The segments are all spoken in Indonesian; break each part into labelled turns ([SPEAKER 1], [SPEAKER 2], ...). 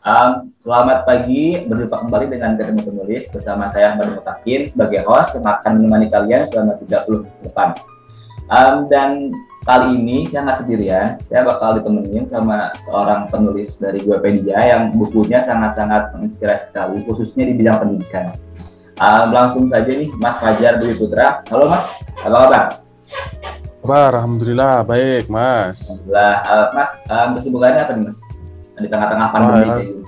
[SPEAKER 1] Um, selamat pagi, berjumpa kembali dengan Ketemu Penulis bersama saya Ahmad Mutakin sebagai host yang akan menemani kalian selama 30 menit depan. Um, dan kali ini saya nggak sendirian, saya bakal ditemenin sama seorang penulis dari Wikipedia yang bukunya sangat-sangat menginspirasi sekali, khususnya di bidang pendidikan. Um, langsung saja nih, Mas Fajar Dwi Putra. Halo Mas, apa kabar?
[SPEAKER 2] Kabar, Alhamdulillah, baik Mas.
[SPEAKER 1] Alhamdulillah. Uh, mas, um, kesibukannya apa nih Mas? Di tengah-tengah pandemi kayak gitu.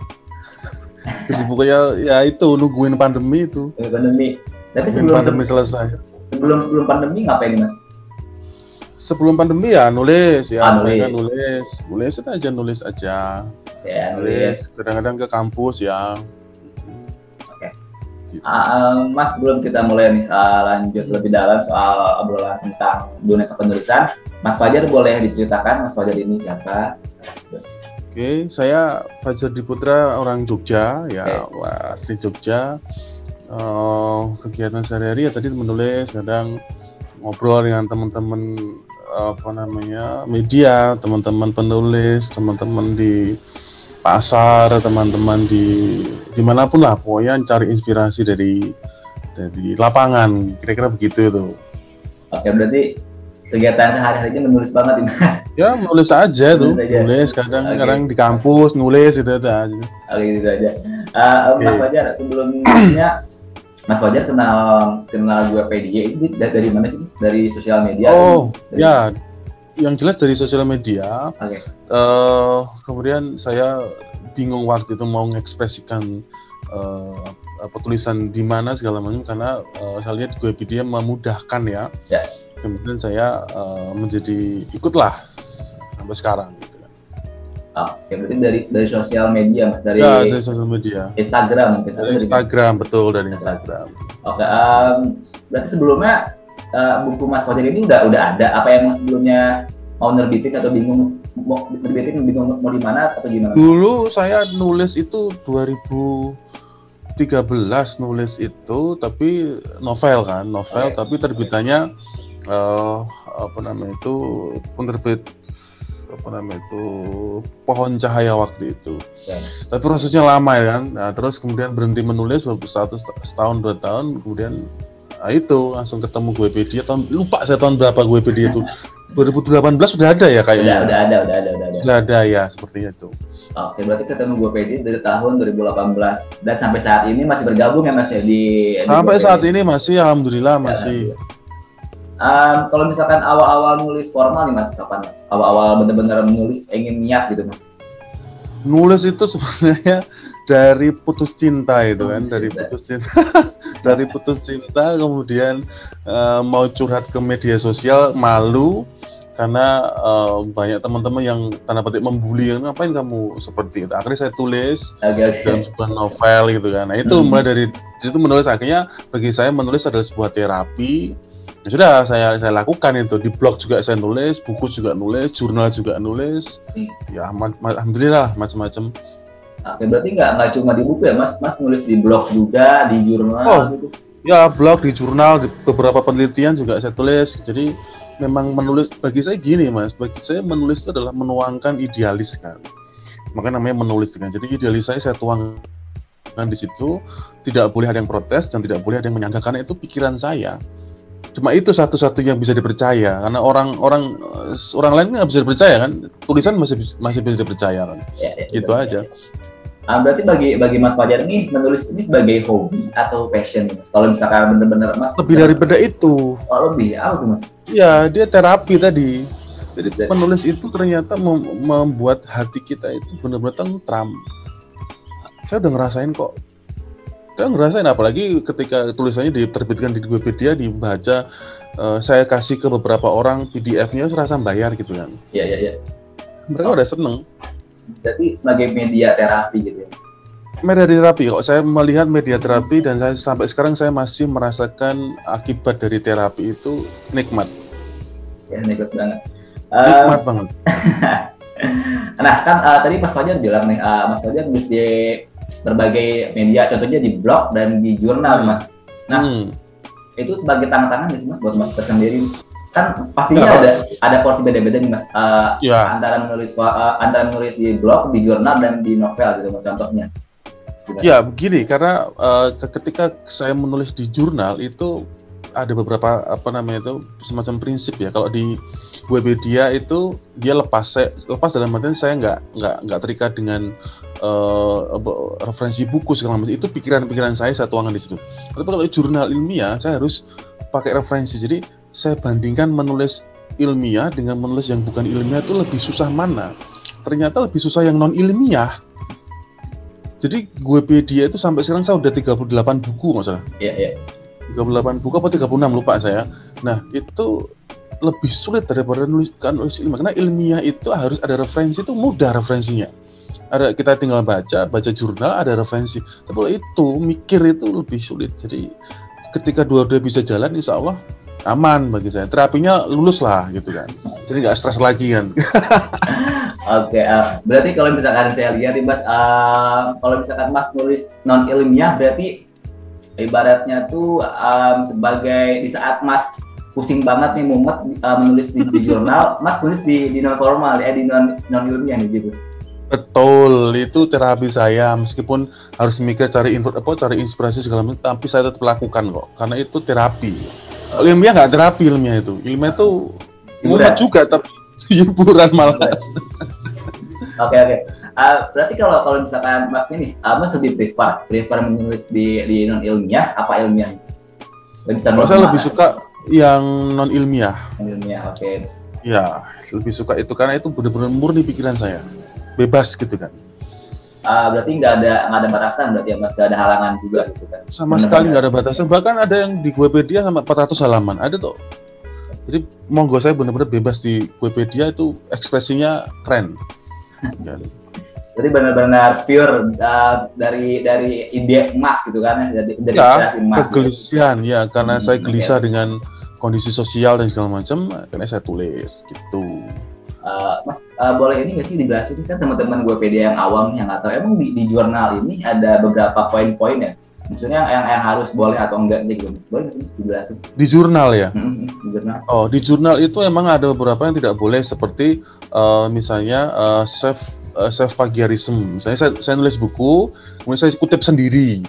[SPEAKER 2] Kesibukannya ya itu nungguin pandemi itu.
[SPEAKER 1] Nungguin pandemi. Tapi
[SPEAKER 2] sebelum pandemi selesai.
[SPEAKER 1] Sebelum sebelum pandemi ngapain mas?
[SPEAKER 2] Sebelum pandemi ya nulis ya, ah, nulis. nulis, nulis aja nulis aja.
[SPEAKER 1] Ya nulis.
[SPEAKER 2] Kadang-kadang ke kampus ya.
[SPEAKER 1] Oke. Okay. Gitu. Uh, mas sebelum kita mulai nih uh, lanjut lebih dalam soal obrolan tentang dunia kepenulisan, Mas Fajar boleh diceritakan Mas Fajar ini siapa?
[SPEAKER 2] Oke, saya Fajar Diputra orang Jogja ya, okay. asli Jogja. Uh, kegiatan sehari-hari ya tadi menulis, kadang ngobrol dengan teman-teman apa namanya media, teman-teman penulis, teman-teman di pasar, teman-teman di di mana pun lah, pokoknya cari inspirasi dari dari lapangan, kira-kira begitu itu.
[SPEAKER 1] Oke, berarti kegiatan sehari-harinya menulis banget ini mas
[SPEAKER 2] ya nulis aja tuh. Nulis kadang okay. kadang di kampus nulis itu aja.
[SPEAKER 1] Oke okay, gitu aja. Uh, okay. mas Fajar sebelumnya Mas Fajar kenal kenal gue PDY ini dari mana sih dari sosial media
[SPEAKER 2] oh dari... ya. Yang jelas dari sosial media okay. uh, eh, kemudian saya bingung waktu itu mau mengekspresikan uh, apa tulisan di mana segala macam karena uh, saya lihat Wikipedia memudahkan ya. Yeah kemudian saya uh, menjadi ikutlah sampai sekarang gitu kan.
[SPEAKER 1] Oh, ya berarti dari dari sosial media mas dari
[SPEAKER 2] ya, dari sosial media
[SPEAKER 1] Instagram
[SPEAKER 2] gitu dari Instagram betul dari Instagram.
[SPEAKER 1] Oke, um, berarti sebelumnya uh, buku Mas Fajar ini udah udah ada apa yang mas sebelumnya mau nerbitin atau bingung mau nerbitin bingung mau di mana atau gimana?
[SPEAKER 2] Dulu saya nulis itu 2000 13 nulis itu tapi novel kan novel okay. tapi terbitannya uh, apa namanya itu penerbit apa namanya itu pohon cahaya waktu itu. Ya. Tapi prosesnya lama ya kan. Nah, terus kemudian berhenti menulis satu setahun dua tahun kemudian nah itu langsung ketemu gue Wikipedia tahun lupa saya tahun berapa gue Wikipedia itu 2018 sudah ada ya kayaknya.
[SPEAKER 1] Udah, udah ada, udah ada, udah ada.
[SPEAKER 2] Sudah ada ya sepertinya itu.
[SPEAKER 1] Oke, berarti ketemu gue PD dari tahun 2018 dan sampai saat ini masih bergabung ya Mas ya di
[SPEAKER 2] Sampai di saat ini masih alhamdulillah ya, masih.
[SPEAKER 1] Um, kalau misalkan awal-awal nulis formal nih mas, kapan mas? Awal-awal bener-bener menulis ingin niat gitu mas?
[SPEAKER 2] Nulis itu sebenarnya dari putus cinta itu kan, dari putus cinta, dari putus cinta kemudian uh, mau curhat ke media sosial malu karena uh, banyak teman-teman yang tanda petik membuli ngapain kamu seperti itu akhirnya saya tulis okay, okay. dalam sebuah novel gitu kan nah itu hmm. mulai dari itu menulis akhirnya bagi saya menulis adalah sebuah terapi ya sudah saya saya lakukan itu. Di blog juga saya nulis buku juga nulis jurnal juga nulis. Hmm. ya ma ma alhamdulillah macam-macam.
[SPEAKER 1] Oke, berarti nggak nggak cuma di buku ya mas? Mas nulis di blog juga di jurnal oh, gitu?
[SPEAKER 2] ya blog di jurnal di beberapa penelitian juga saya tulis. Jadi memang menulis bagi saya gini mas bagi saya menulis itu adalah menuangkan idealis kan maka namanya menulis kan. Jadi idealis saya saya tuangkan di situ. Tidak boleh ada yang protes dan tidak boleh ada yang menyangka karena itu pikiran saya cuma itu satu-satunya yang bisa dipercaya karena orang-orang orang lain nggak bisa dipercaya kan tulisan masih masih bisa dipercaya kan ya, ya, gitu betul, aja
[SPEAKER 1] Ah, berarti bagi bagi Mas Fajar ini menulis ini sebagai hobi atau passion mas? Kalau misalkan benar-benar Mas
[SPEAKER 2] lebih daripada itu.
[SPEAKER 1] Oh lebih apa tuh Mas?
[SPEAKER 2] Ya dia terapi tadi. Jadi penulis itu ternyata mem membuat hati kita itu benar-benar tentram. Saya udah ngerasain kok saya ngerasain apalagi ketika tulisannya diterbitkan di Wikipedia dibaca uh, saya kasih ke beberapa orang PDF-nya serasa bayar gitu kan.
[SPEAKER 1] Iya iya iya.
[SPEAKER 2] Mereka oh. udah seneng.
[SPEAKER 1] Jadi sebagai media terapi gitu ya.
[SPEAKER 2] Media terapi kok saya melihat media terapi dan saya sampai sekarang saya masih merasakan akibat dari terapi itu nikmat.
[SPEAKER 1] Ya nikmat banget.
[SPEAKER 2] Nikmat uh, banget.
[SPEAKER 1] nah kan uh, tadi Mas Fajar bilang nih, uh, Mas Fajar nulis di berbagai media, contohnya di blog dan di jurnal, Mas. Nah, hmm. itu sebagai tangan-tangan sih Mas buat Mas tersendiri? kan pastinya
[SPEAKER 2] Ya,
[SPEAKER 1] ada ada porsi beda-beda nih mas uh,
[SPEAKER 2] Ya.
[SPEAKER 1] antara menulis uh, antara menulis di blog di jurnal dan di novel gitu mas contohnya Gimana?
[SPEAKER 2] Ya begini karena ke- ketika saya menulis di jurnal itu ada beberapa apa namanya itu semacam prinsip ya. Kalau di Webedia itu dia lepas saya lepas dalam artian saya nggak nggak nggak terikat dengan eh, referensi buku segala macam itu pikiran-pikiran saya saya tuangkan di situ. Tapi kalau jurnal ilmiah saya harus pakai referensi. Jadi saya bandingkan menulis ilmiah dengan menulis yang bukan ilmiah itu lebih susah mana? Ternyata lebih susah yang non ilmiah. Jadi Webedia itu sampai sekarang saya udah 38 buku nggak salah.
[SPEAKER 1] Iya, iya.
[SPEAKER 2] 38 buku apa 36 lupa saya. Nah, itu lebih sulit daripada nulis kan nulis ilmiah karena ilmiah itu harus ada referensi itu mudah referensinya. Ada kita tinggal baca, baca jurnal ada referensi. Tapi kalau itu mikir itu lebih sulit. Jadi ketika dua-dua bisa jalan insya Allah aman bagi saya. Terapinya lulus lah gitu kan. Jadi nggak stres lagi kan.
[SPEAKER 1] Oke, eh, berarti kalau misalkan saya lihat nih mas, eh, kalau misalkan mas nulis non ilmiah berarti ibaratnya tuh em, sebagai di saat mas pusing banget nih mumet eh, menulis di, di jurnal, mas tulis di di non formal ya di non non ilmiah nih gitu.
[SPEAKER 2] Betul, itu terapi saya meskipun harus mikir cari info apa cari inspirasi segala macam, tapi saya tetap lakukan kok karena itu terapi. Ilmiah nggak terapi ilmiah itu, ilmiah itu mumet juga tapi hiburan malah.
[SPEAKER 1] Oke oke. Eh, berarti kalau kalau misalkan mas ini, eh, mas lebih prefer prefer menulis di di non ilmiah apa ilmiah? Lebih
[SPEAKER 2] saya lebih suka yang non ilmiah.
[SPEAKER 1] Non ilmiah. Oke.
[SPEAKER 2] Ya, lebih suka itu karena itu benar-benar murni pikiran saya, bebas gitu kan.
[SPEAKER 1] Eh, berarti nggak ada nggak ada batasan berarti ya mas nggak ada halangan juga gitu kan?
[SPEAKER 2] Sama
[SPEAKER 1] Benar-benar.
[SPEAKER 2] sekali nggak ada batasan. Bahkan ada yang di Webedia sama 400 halaman, ada tuh. Jadi monggo saya benar-benar bebas di Webedia itu ekspresinya keren. Ya.
[SPEAKER 1] Jadi benar-benar pure uh, dari dari ide emas gitu kan dari dari
[SPEAKER 2] Ya,
[SPEAKER 1] inspirasi emas. gitu.
[SPEAKER 2] Kegelisian ya, karena
[SPEAKER 1] Hmm,
[SPEAKER 2] saya gelisah dengan kondisi sosial dan segala macam, karena saya tulis gitu.
[SPEAKER 1] Uh, mas uh, boleh ini nggak sih dijelasin kan teman-teman gue PD yang awam yang nggak tahu emang di, di jurnal ini ada beberapa poin-poin ya. Maksudnya yang, yang harus boleh atau enggak nih gitu. Mas? Boleh nggak sih dijelasin?
[SPEAKER 2] Di jurnal ya.
[SPEAKER 1] Hmm, di jurnal.
[SPEAKER 2] Oh, di jurnal itu emang ada beberapa yang tidak boleh seperti eh, misalnya eh, self eh, self plagiarism. Misalnya saya, saya nulis buku, kemudian saya kutip sendiri.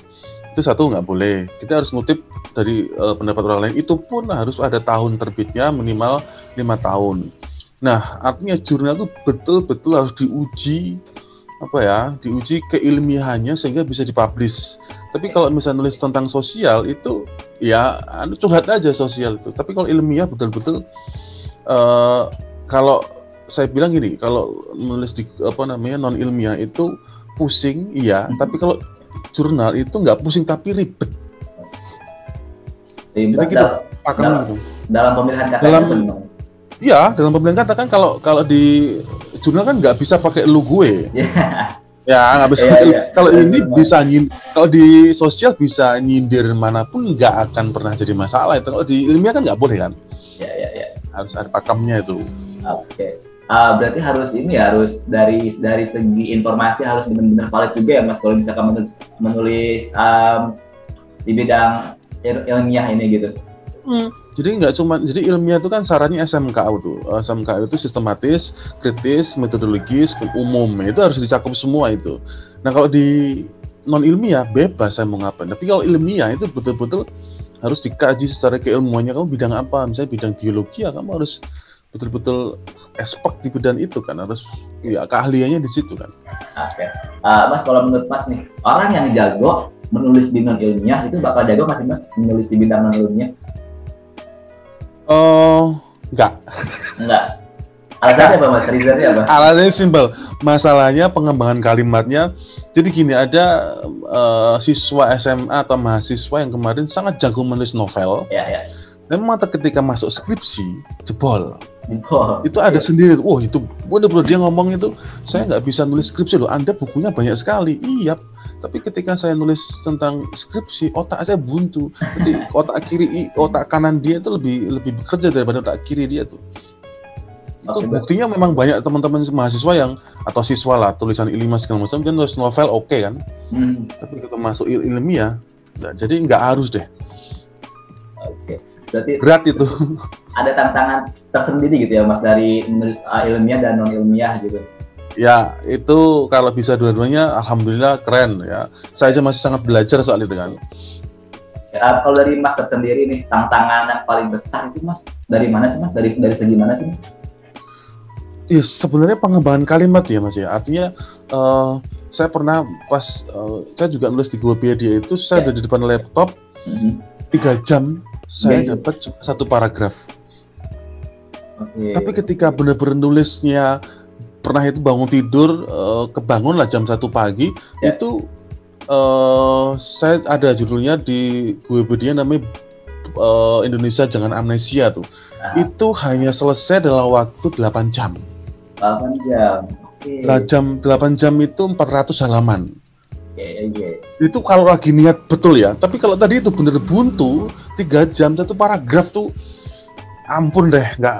[SPEAKER 2] Itu satu nggak boleh. Kita harus ngutip dari eh, pendapat orang lain. Itu pun harus ada tahun terbitnya minimal lima tahun. Nah, artinya jurnal itu betul-betul harus diuji apa ya, diuji keilmiahannya sehingga bisa dipublish. Tapi kalau misalnya nulis tentang sosial itu ya anu curhat aja sosial itu. Tapi kalau ilmiah betul-betul eh kalau saya bilang gini, kalau nulis di apa namanya non ilmiah itu pusing, iya.
[SPEAKER 1] Mhm.
[SPEAKER 2] Tapi kalau jurnal itu nggak pusing tapi ribet.
[SPEAKER 1] Ribet
[SPEAKER 2] kita-
[SPEAKER 1] dal-
[SPEAKER 2] Pakem
[SPEAKER 1] Dalam-
[SPEAKER 2] gitu.
[SPEAKER 1] dalam pemilihan kata
[SPEAKER 2] Dalam-
[SPEAKER 1] itu.
[SPEAKER 2] Iya, dalam pemilihan kata kan kalau kalau di jurnal kan nggak bisa pakai lu gue.
[SPEAKER 1] Iya.
[SPEAKER 2] Ya nggak bisa.
[SPEAKER 1] Iya,
[SPEAKER 2] pakai lu.
[SPEAKER 1] iya.
[SPEAKER 2] Kalau
[SPEAKER 1] Benar,
[SPEAKER 2] ini
[SPEAKER 1] benar.
[SPEAKER 2] bisa nyin. Kalau di sosial bisa nyindir mana pun nggak akan pernah jadi masalah. Itu kalau di ilmiah kan nggak boleh kan.
[SPEAKER 1] Ya ya ya.
[SPEAKER 2] Harus ada pakemnya itu.
[SPEAKER 1] Oke. Ah, berarti harus ini ya, harus dari dari segi informasi harus benar-benar valid juga ya Mas kalau misalkan menulis, menulis um, di bidang il- ilmiah ini gitu.
[SPEAKER 2] Jadi nggak cuma jadi ilmiah itu kan sarannya SMKU tuh. Eh, SMKU itu sistematis, kritis, metodologis, umum. Itu harus dicakup semua itu. Nah kalau di non ilmiah bebas saya mau ngapain. Tapi kalau ilmiah itu betul-betul harus dikaji secara keilmuannya. Kamu bidang apa? Misalnya bidang biologi ya kamu harus betul-betul expert di bidang itu kan harus ya keahliannya di situ kan.
[SPEAKER 1] Oke. Ah, mas kalau menurut Mas nih, orang yang jago menulis di non ilmiah itu bakal jago masih Mas menulis di bidang non ilmiah?
[SPEAKER 2] Oh, enggak.
[SPEAKER 1] Enggak. Alasannya apa Mas? Reasonnya apa?
[SPEAKER 2] Alasannya simpel. Masalahnya pengembangan kalimatnya. Jadi gini, ada eh, siswa SMA atau mahasiswa yang kemarin sangat jago menulis novel.
[SPEAKER 1] Ya ya.
[SPEAKER 2] Memang ketika masuk skripsi, jebol.
[SPEAKER 1] Oh,
[SPEAKER 2] Itu ada sendiri. Wah itu, bener-bener dia ngomong itu, saya nggak bisa nulis skripsi loh. Anda bukunya banyak sekali. Iya. Tapi ketika saya nulis tentang skripsi, otak saya buntu. Jadi otak kiri, otak kanan dia itu lebih lebih bekerja daripada otak kiri dia tuh. itu
[SPEAKER 1] Mbak.
[SPEAKER 2] buktinya memang banyak teman-teman mahasiswa yang atau siswa lah tulisan ilmiah segala macam dia nulis novel oke kan
[SPEAKER 1] Hmm,
[SPEAKER 2] tapi kita masuk il- ilmiah nah, jadi nggak harus deh
[SPEAKER 1] Oke. Berarti
[SPEAKER 2] berat itu
[SPEAKER 1] ada tantangan tersendiri gitu ya Mas dari menulis ilmiah dan non ilmiah gitu.
[SPEAKER 2] Ya itu kalau bisa dua-duanya alhamdulillah keren ya saya aja masih sangat belajar soal itu kan
[SPEAKER 1] Ya, kalau dari Mas tersendiri nih tantangan yang paling besar itu Mas dari mana sih Mas? Dari dari segi mana sih?
[SPEAKER 2] Ya, sebenarnya pengembangan kalimat ya mas ya. Artinya eh, saya pernah pas eh, saya juga nulis di Gopedia itu saya
[SPEAKER 1] Ya.
[SPEAKER 2] ada di depan laptop
[SPEAKER 1] Mhm.
[SPEAKER 2] tiga jam saya
[SPEAKER 1] Ya, ya.
[SPEAKER 2] dapat satu paragraf.
[SPEAKER 1] Oke.
[SPEAKER 2] Tapi ketika benar-benar nulisnya pernah itu bangun tidur eh, kebangun lah jam satu pagi
[SPEAKER 1] Ya.
[SPEAKER 2] itu eh, saya ada judulnya di Gopedia namanya eh, Indonesia Jangan Amnesia tuh.
[SPEAKER 1] Ah,
[SPEAKER 2] Itu hanya selesai dalam waktu 8 jam.
[SPEAKER 1] 8 jam. Oke.
[SPEAKER 2] Lah jam 8 jam itu 400 halaman.
[SPEAKER 1] Oke, oke.
[SPEAKER 2] Itu kalau lagi niat betul ya. Tapi kalau tadi itu bener buntu, tiga jam satu paragraf tuh ampun deh, nggak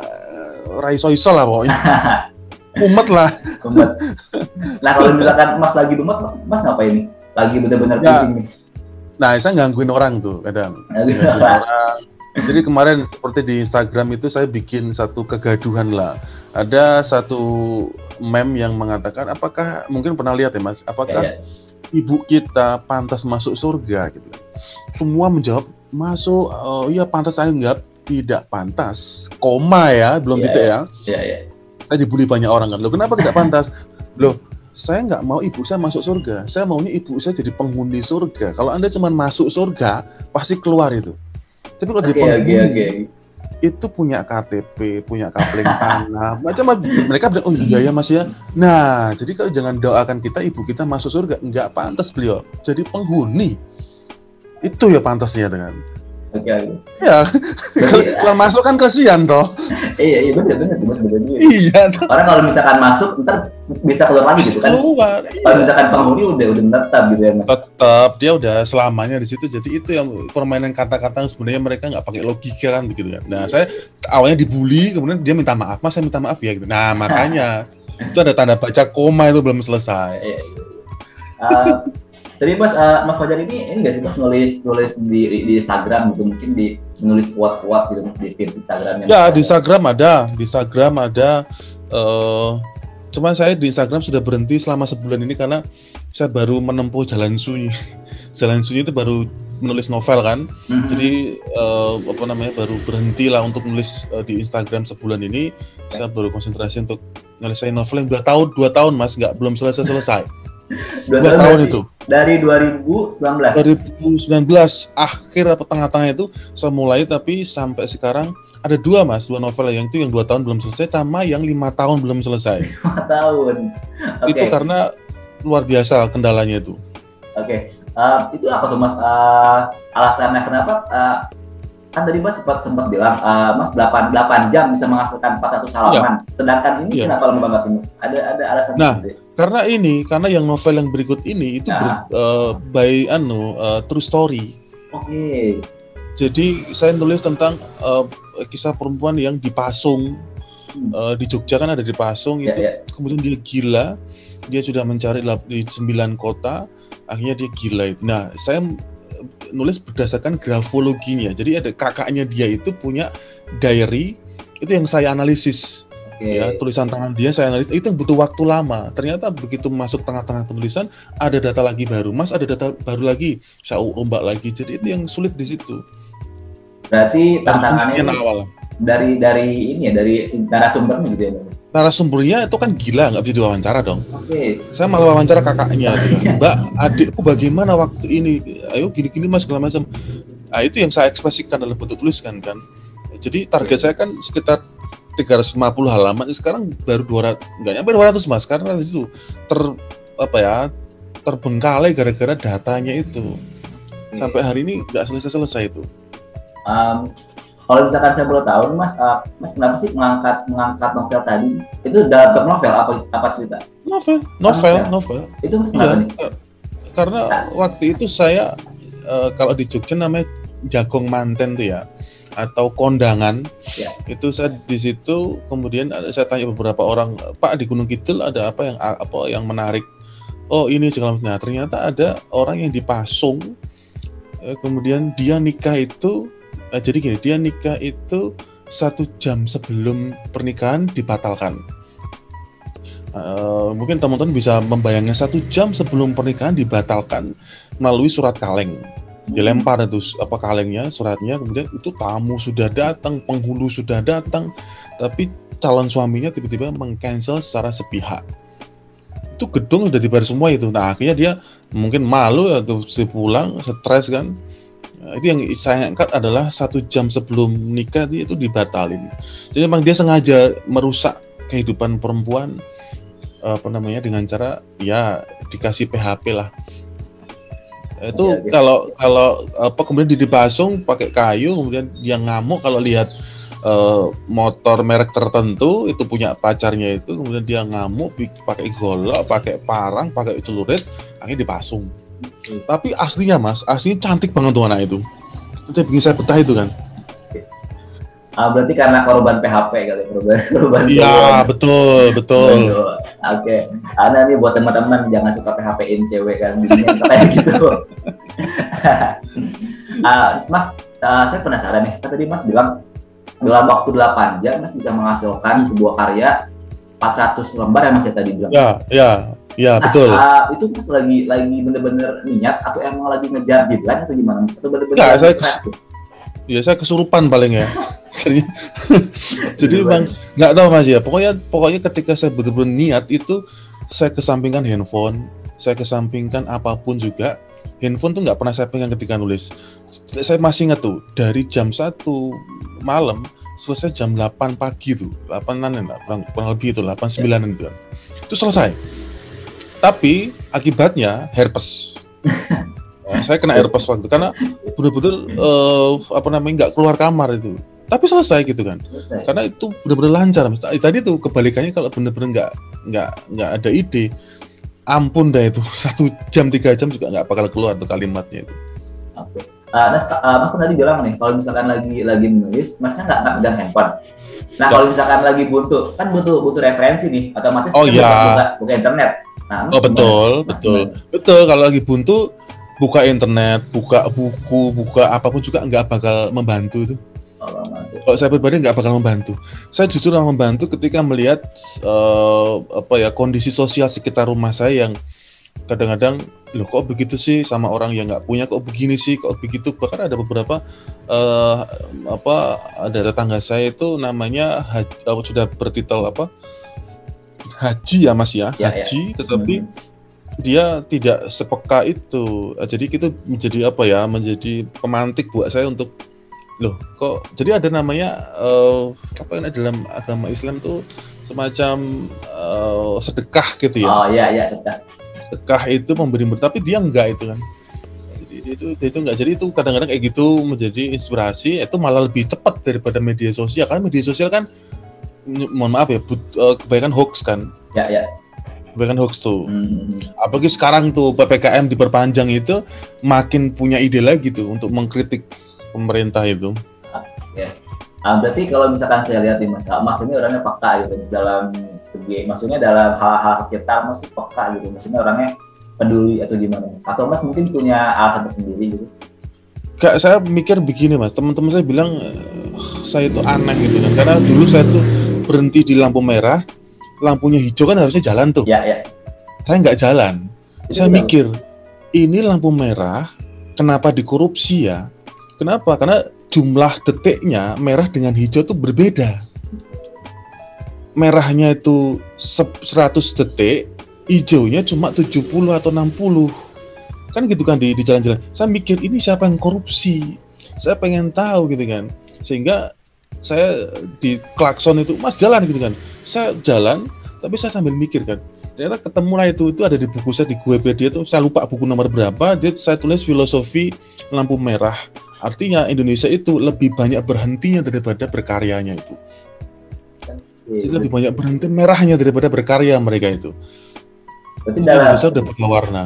[SPEAKER 2] raiso iso lah pokoknya. Umet lah.
[SPEAKER 1] Gemet. Nah kalau misalkan Mas lagi gemet, Mas ngapain nih? Lagi benar-benar
[SPEAKER 2] Ya.
[SPEAKER 1] pusing nih.
[SPEAKER 2] Nah, saya gangguin orang tuh kadang.
[SPEAKER 1] Lagi
[SPEAKER 2] Gangguin orang. Jadi kemarin seperti di Instagram itu saya bikin satu kegaduhan lah. Ada satu meme yang mengatakan, apakah mungkin pernah lihat ya mas?
[SPEAKER 1] Ya,
[SPEAKER 2] Apakah
[SPEAKER 1] ya.
[SPEAKER 2] ibu kita pantas masuk surga gitu. Semua menjawab masuk oh iya pantas saya enggak tidak pantas. Koma ya, belum
[SPEAKER 1] Iya,
[SPEAKER 2] titik ya.
[SPEAKER 1] Ya, ya.
[SPEAKER 2] Saya dibully banyak orang kan. Loh kenapa tidak pantas? Loh saya nggak mau ibu saya masuk surga. Saya maunya ibu saya jadi penghuni surga. Kalau anda cuma masuk surga, pasti keluar itu. Tapi kalau di
[SPEAKER 1] Oke,
[SPEAKER 2] penghuni
[SPEAKER 1] oke, oke.
[SPEAKER 2] itu punya KTP, punya kapling tanah, macam-macam. Mereka bilang, oh iya ya mas ya. Nah, jadi kalau jangan doakan kita ibu kita masuk surga, nggak pantas beliau jadi penghuni. Itu ya pantasnya dengan.
[SPEAKER 1] Oke, oke.
[SPEAKER 2] Ya, kalau masuk kan kasihan toh.
[SPEAKER 1] iya, iya benar benar sih Mas benar juga.
[SPEAKER 2] Iya,
[SPEAKER 1] Orang kalau misalkan masuk, ntar bisa keluar lagi gitu kan.
[SPEAKER 2] keluar.
[SPEAKER 1] Kalau misalkan penghuni udah udah menetap gitu ya Mas.
[SPEAKER 2] Tetap dia udah selamanya di situ. Jadi itu yang permainan kata-kata yang sebenarnya mereka nggak pakai logika kan begitu kan. Nah, saya awalnya dibully, kemudian dia minta maaf, mas saya minta maaf ya gitu. Nah, makanya itu ada tanda baca koma itu belum selesai.
[SPEAKER 1] Iya, Jadi Mas, eh, Mas Fajar ini ini nggak sih Mas nulis nulis di, di Instagram gitu mungkin di menulis quote-quote gitu di feed Instagram
[SPEAKER 2] Ya di Instagram ada, di Instagram ada. eh cuman saya di Instagram sudah berhenti selama sebulan ini karena saya baru menempuh jalan sunyi. jalan sunyi itu baru menulis novel kan.
[SPEAKER 1] Mhm.
[SPEAKER 2] Jadi eh, apa namanya baru berhenti lah untuk nulis eh, di Instagram sebulan ini. Saya baru konsentrasi untuk nyelesain novel yang dua tahun, dua tahun mas, nggak belum selesai selesai.
[SPEAKER 1] Dua
[SPEAKER 2] dua tahun
[SPEAKER 1] berarti
[SPEAKER 2] itu.
[SPEAKER 1] dari 2019.
[SPEAKER 2] 2019 akhir atau tengah-tengah itu saya mulai tapi sampai sekarang ada dua mas dua novel yang itu yang dua tahun belum selesai sama yang lima tahun belum selesai
[SPEAKER 1] lima tahun. Oke.
[SPEAKER 2] itu karena luar biasa kendalanya itu
[SPEAKER 1] Oke. Eh, itu apa tuh Mas Eh, alasannya kenapa eh, kan tadi Mas sempat sempat bilang eh, Mas 8 8 jam bisa menghasilkan 400 halaman. Sedangkan ini
[SPEAKER 2] Iya.
[SPEAKER 1] kenapa lama banget Mas? Ada ada alasan
[SPEAKER 2] Nah.
[SPEAKER 1] sendiri?
[SPEAKER 2] karena ini karena yang novel yang berikut ini itu
[SPEAKER 1] Ya.
[SPEAKER 2] ber- eh, by anu eh, true story
[SPEAKER 1] Oke.
[SPEAKER 2] jadi saya nulis tentang eh, kisah perempuan yang dipasung
[SPEAKER 1] Hmm.
[SPEAKER 2] eh, di Jogja kan ada di Pasung
[SPEAKER 1] Ya,
[SPEAKER 2] itu
[SPEAKER 1] ya.
[SPEAKER 2] kemudian dia gila dia sudah mencari lap- di sembilan kota akhirnya dia gila itu nah saya nulis berdasarkan grafologinya. Jadi ada kakaknya dia itu punya diary itu yang saya analisis.
[SPEAKER 1] Oke.
[SPEAKER 2] ya tulisan tangan dia saya analisis itu yang butuh waktu lama. Ternyata begitu masuk tengah-tengah penulisan ada data lagi baru. Mas ada data baru lagi. Saya rombak lagi. Jadi itu yang sulit di situ.
[SPEAKER 1] Berarti tantangannya
[SPEAKER 2] awal.
[SPEAKER 1] dari dari ini ya dari narasumbernya gitu ya, Mas.
[SPEAKER 2] Narasumbernya itu kan gila nggak bisa diwawancara dong.
[SPEAKER 1] Oke.
[SPEAKER 2] saya malah wawancara kakaknya. Gitu mbak adikku bagaimana waktu ini? Ayo gini-gini mas segala macam. Nah itu yang saya ekspresikan dalam bentuk tuliskan kan. Jadi target saya kan sekitar 350 halaman. Sekarang baru 200 nggak nyampe 200 mas karena itu ter apa ya terbengkalai gara-gara datanya itu. Sampai hari ini nggak selesai-selesai itu.
[SPEAKER 1] Em, kalau misalkan saya boleh tahu, nih, Mas, eh, Mas kenapa sih mengangkat mengangkat novel tadi? Itu dalam novel apa apa cerita?
[SPEAKER 2] novel novel
[SPEAKER 1] Novel.
[SPEAKER 2] novel
[SPEAKER 1] Itu Mas kenapa
[SPEAKER 2] Iya,
[SPEAKER 1] nih?
[SPEAKER 2] eh, karena waktu itu saya eh, kalau di Jogja namanya jagong manten tuh ya atau kondangan
[SPEAKER 1] Ya.
[SPEAKER 2] itu saya di situ kemudian ada- saya tanya beberapa orang Pak di Gunung Kidul ada apa yang apa yang menarik oh ini segala macam Nah, ternyata ada orang yang dipasung eh, kemudian dia nikah itu uh, jadi gini dia nikah itu satu jam sebelum pernikahan dibatalkan. Uh, mungkin teman-teman bisa membayangkan satu jam sebelum pernikahan dibatalkan melalui surat kaleng. Dilempar itu apa kalengnya suratnya kemudian itu tamu sudah datang penghulu sudah datang tapi calon suaminya tiba-tiba mengcancel secara sepihak. Itu gedung udah dibayar semua itu. Nah akhirnya dia mungkin malu atau si pulang stres kan itu yang saya angkat adalah satu jam sebelum nikah dia itu dibatalin. Jadi memang dia sengaja merusak kehidupan perempuan apa namanya dengan cara ya dikasih PHP lah. Itu ya, kalau kalau apa kemudian dipasung pakai kayu kemudian dia ngamuk kalau lihat uh, motor merek tertentu itu punya pacarnya itu kemudian dia ngamuk pakai golok pakai parang pakai celurit akhirnya dipasung hmm. tapi aslinya mas aslinya cantik banget tuh anak itu itu bikin saya betah itu kan
[SPEAKER 1] Ah, berarti karena korban PHP kali, korban korban.
[SPEAKER 2] Iya, betul, betul.
[SPEAKER 1] Oke. Okay. Ana nih buat teman-teman jangan suka PHP-in cewek kan, kayak gitu. uh, mas, uh, saya penasaran nih. Kan tadi Mas bilang dalam waktu 8 jam Mas bisa menghasilkan sebuah karya 400 lembar ya Mas ya tadi bilang.
[SPEAKER 2] Ya, ya, ya nah, betul.
[SPEAKER 1] Uh, itu Mas lagi lagi bener-bener niat atau emang lagi ngejar deadline atau gimana? Atau bener-bener
[SPEAKER 2] ya, saya tuh? Ya saya kesurupan paling ya. Jadi memang nggak tahu mas ya. Pokoknya pokoknya ketika saya betul-betul niat itu saya kesampingkan handphone, saya kesampingkan apa pun juga. Handphone tuh nggak pernah saya pegang ketika nulis. Saya masih ingat tuh dari jam satu malam selesai jam 8 pagi tuh, 8 an kurang, kurang lebih itu 8 9 itu. Itu selesai. Tapi akibatnya herpes. Ya, saya kena herpes waktu karena betul-betul uh, apa namanya nggak keluar kamar itu tapi selesai gitu kan selesai. karena itu benar-benar lancar tadi tuh kebalikannya kalau benar-benar nggak nggak nggak ada ide ampun dah itu satu jam tiga jam juga nggak bakal keluar tuh kalimatnya itu
[SPEAKER 1] oke okay. uh, mas uh, mas tadi bilang nih kalau misalkan lagi lagi menulis masnya nggak nggak pegang handphone nah kalau misalkan lagi butuh kan butuh butuh referensi nih otomatis
[SPEAKER 2] oh, iya.
[SPEAKER 1] buka, buka internet
[SPEAKER 2] nah, oh betul betul. betul kalau lagi buntu buka internet, buka buku, buka apa pun juga nggak bakal membantu itu. Kalau saya pribadi nggak bakal membantu. Saya jujur membantu ketika melihat uh, apa ya kondisi sosial sekitar rumah saya yang kadang-kadang loh kok begitu sih sama orang yang nggak punya? Kok begini sih? Kok begitu? Bahkan ada beberapa uh, apa ada tetangga saya itu namanya haji, sudah bertitel apa haji ya mas ya, ya, ya. haji ya. tetapi hmm dia tidak sepeka itu. Eh, jadi itu menjadi apa ya? Menjadi pemantik buat saya untuk loh kok jadi ada namanya uh, apa yang dalam agama Islam tuh semacam uh, sedekah gitu ya?
[SPEAKER 1] Oh iya iya sedekah.
[SPEAKER 2] Sedekah itu memberi tapi dia enggak itu kan? Jadi itu itu enggak. Jadi itu kadang-kadang kayak gitu menjadi inspirasi itu malah lebih cepat daripada media sosial. Karena media sosial kan mohon maaf ya kebanyakan hoax kan
[SPEAKER 1] ya ya
[SPEAKER 2] bukan hoax tuh. Hmm. Apalagi sekarang tuh PPKM diperpanjang itu makin punya ide lagi tuh untuk mengkritik pemerintah itu.
[SPEAKER 1] Ah, ya. Ah, berarti kalau misalkan saya lihat di Mas, Mas ini orangnya peka gitu dalam segi, maksudnya dalam hal-hal sekitar Mas peka gitu, maksudnya orangnya peduli atau gimana Mas? Atau Mas mungkin punya alasan tersendiri gitu?
[SPEAKER 2] Kak, saya mikir begini Mas, teman-teman saya bilang eh, saya itu aneh gitu kan, karena dulu saya tuh berhenti di lampu merah, lampunya hijau kan harusnya jalan tuh.
[SPEAKER 1] Ya, ya.
[SPEAKER 2] Saya nggak jalan. Itu saya mikir, ini lampu merah, kenapa dikorupsi ya? Kenapa? Karena jumlah detiknya merah dengan hijau itu berbeda. Merahnya itu 100 detik, hijaunya cuma 70 atau 60. Kan gitu kan di jalan-jalan. Saya mikir ini siapa yang korupsi? Saya pengen tahu gitu kan. Sehingga saya di klakson itu mas jalan gitu kan. Saya jalan tapi saya sambil mikir kan. Ternyata ketemu lah itu itu ada di buku saya di Wikipedia itu. Saya lupa buku nomor berapa. Dia saya tulis filosofi lampu merah. Artinya Indonesia itu lebih banyak berhentinya daripada berkaryanya itu. Jadi lebih banyak berhenti merahnya daripada berkarya mereka itu.
[SPEAKER 1] Berarti dalam
[SPEAKER 2] Indonesia udah berwarna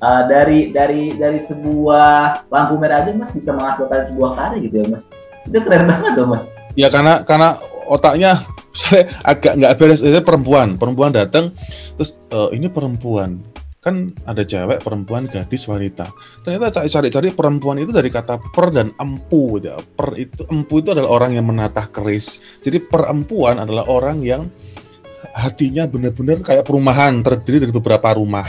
[SPEAKER 1] uh, dari dari dari sebuah lampu merah aja mas bisa menghasilkan sebuah karya gitu ya mas. Itu keren banget dong mas
[SPEAKER 2] ya karena karena otaknya saya agak nggak beres itu perempuan perempuan datang terus e, ini perempuan kan ada cewek, perempuan, gadis, wanita. Ternyata cari-cari perempuan itu dari kata per dan empu. Ya. Per itu empu itu adalah orang yang menatah keris. Jadi perempuan adalah orang yang hatinya benar-benar kayak perumahan terdiri dari beberapa rumah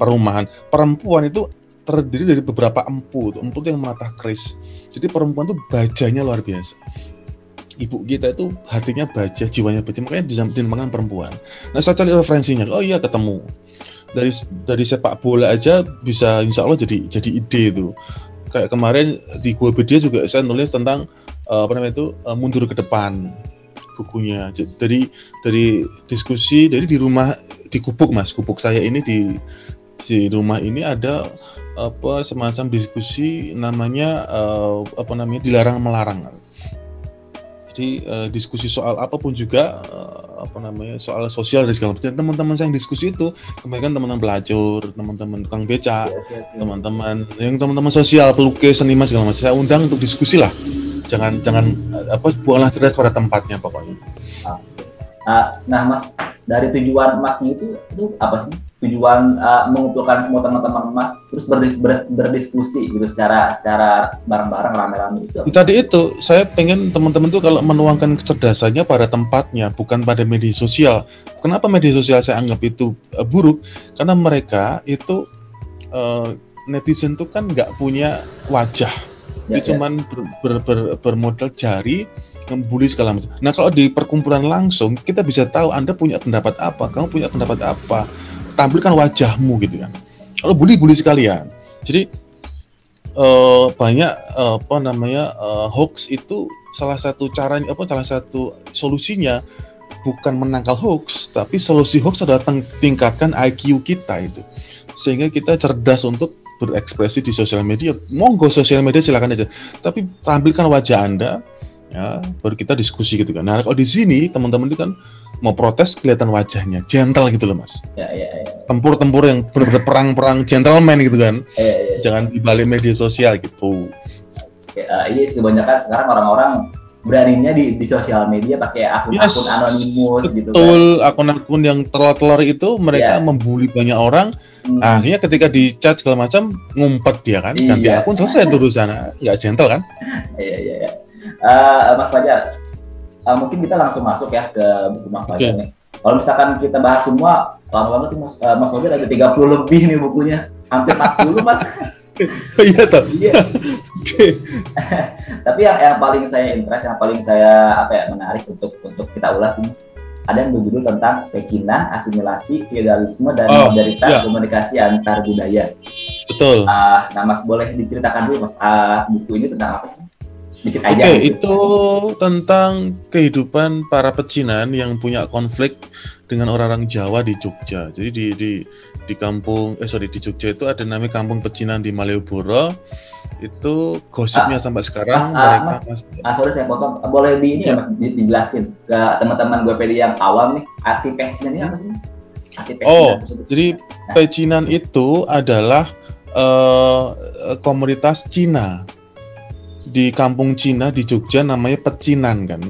[SPEAKER 2] perumahan. Perempuan itu terdiri dari beberapa empu, empu itu yang menatah keris. Jadi perempuan itu bajanya luar biasa. Ibu kita itu hatinya baja, jiwanya baja, makanya dinamakan perempuan. Nah saya cari referensinya, oh iya ketemu. Dari dari sepak bola aja bisa insya Allah jadi jadi ide itu. Kayak kemarin di Guapedia juga saya nulis tentang uh, apa namanya itu uh, mundur ke depan bukunya. Dari dari diskusi, dari di rumah di gubuk mas, gubuk saya ini di di rumah ini ada apa semacam diskusi namanya uh, apa namanya dilarang melarang. Jadi uh, diskusi soal apa pun juga uh, apa namanya soal sosial dan segala macam. Teman-teman saya yang diskusi itu kebanyakan teman-teman pelacur, teman-teman tukang beca, teman-teman yang teman-teman sosial, pelukis, seniman segala macam. Saya undang untuk diskusi lah. Jangan jangan apa buanglah cerdas pada tempatnya pokoknya.
[SPEAKER 1] Nah, nah Mas dari tujuan Masnya itu itu apa sih? Tujuan uh, mengumpulkan semua teman-teman emas terus berdis berdiskusi gitu secara secara bareng-bareng rame-rame itu.
[SPEAKER 2] Tadi itu saya pengen teman-teman tuh kalau menuangkan kecerdasannya pada tempatnya bukan pada media sosial. Kenapa media sosial saya anggap itu uh, buruk? Karena mereka itu uh, netizen tuh kan nggak punya wajah. Ya, Dia ya. cuman ber, ber, ber, bermodal jari membuli segala macam. Nah kalau di perkumpulan langsung kita bisa tahu Anda punya pendapat apa, kamu punya pendapat apa tampilkan wajahmu gitu kan. Kalau bully-bully sekalian. Jadi uh, banyak uh, apa namanya uh, hoax itu salah satu caranya apa salah satu solusinya bukan menangkal hoax tapi solusi hoax adalah tingkatkan IQ kita itu. Sehingga kita cerdas untuk berekspresi di sosial media. Monggo sosial media silakan aja. Tapi tampilkan wajah anda ya baru kita diskusi gitu kan. Nah kalau di sini teman-teman itu kan mau protes kelihatan wajahnya gentle gitu loh mas ya, ya, ya. tempur-tempur yang benar-benar perang-perang gentleman gitu kan ya, ya, ya. jangan dibalik media sosial gitu
[SPEAKER 1] ya, ini kebanyakan sekarang orang-orang beraninya di, di sosial media pakai akun-akun yes, anonimus
[SPEAKER 2] betul, gitu betul kan. akun-akun yang telur-telur itu mereka ya. membuli banyak orang hmm. akhirnya ketika di chat segala macam ngumpet dia kan iya. ganti akun selesai tuh sana nggak gentle kan
[SPEAKER 1] iya iya iya uh, Mas Fajar uh, mungkin kita langsung masuk ya ke buku Mas Fajar okay. nih. Kalau misalkan kita bahas semua, lama banget tuh Mas, uh, Mas Fajar ada 30 lebih nih bukunya. Hampir 40 Mas.
[SPEAKER 2] iya toh. Iya.
[SPEAKER 1] Tapi yang, yang paling saya interest, yang paling saya apa ya menarik untuk untuk kita ulas ini ada yang berjudul tentang pecinan, asimilasi, feudalisme dan oh, modalitas yeah. komunikasi antar budaya.
[SPEAKER 2] Betul.
[SPEAKER 1] Uh, nah Mas boleh diceritakan dulu Mas uh, buku ini tentang apa sih Mas?
[SPEAKER 2] Oke, okay, itu tentang kehidupan para pecinan yang punya konflik dengan orang-orang Jawa di Jogja. Jadi di di di kampung eh sorry di Jogja itu ada namanya kampung pecinan di Malioboro. Itu gosipnya ah, sampai sekarang
[SPEAKER 1] mas, ah, mereka mas, mas, ah, sorry saya potong. Boleh di ini ya, mas dijelasin ke teman-teman gue pedi yang awam nih arti pecinan ini apa sih mas?
[SPEAKER 2] Oh, jadi nah. pecinan itu adalah uh, komunitas Cina di kampung Cina di Jogja namanya Pecinan kan.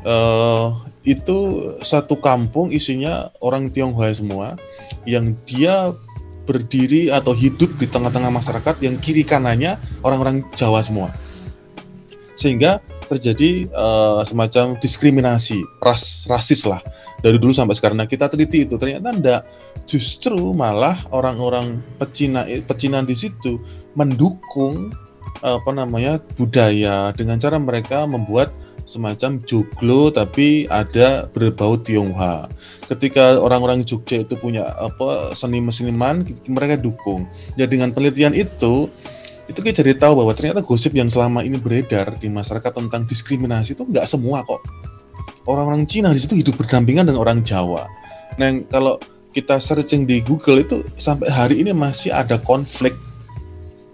[SPEAKER 2] Uh, itu satu kampung isinya orang Tionghoa semua yang dia berdiri atau hidup di tengah-tengah masyarakat yang kiri kanannya orang-orang Jawa semua. Sehingga terjadi uh, semacam diskriminasi ras rasis lah dari dulu sampai sekarang. Nah, kita teliti itu ternyata enggak justru malah orang-orang pecina pecinan di situ mendukung apa namanya budaya dengan cara mereka membuat semacam joglo tapi ada berbau Tionghoa. Ketika orang-orang Jogja itu punya apa seniman-seniman mereka dukung. Ya dengan penelitian itu itu kita jadi tahu bahwa ternyata gosip yang selama ini beredar di masyarakat tentang diskriminasi itu nggak semua kok. Orang-orang Cina di situ hidup berdampingan dengan orang Jawa. Nah, kalau kita searching di Google itu sampai hari ini masih ada konflik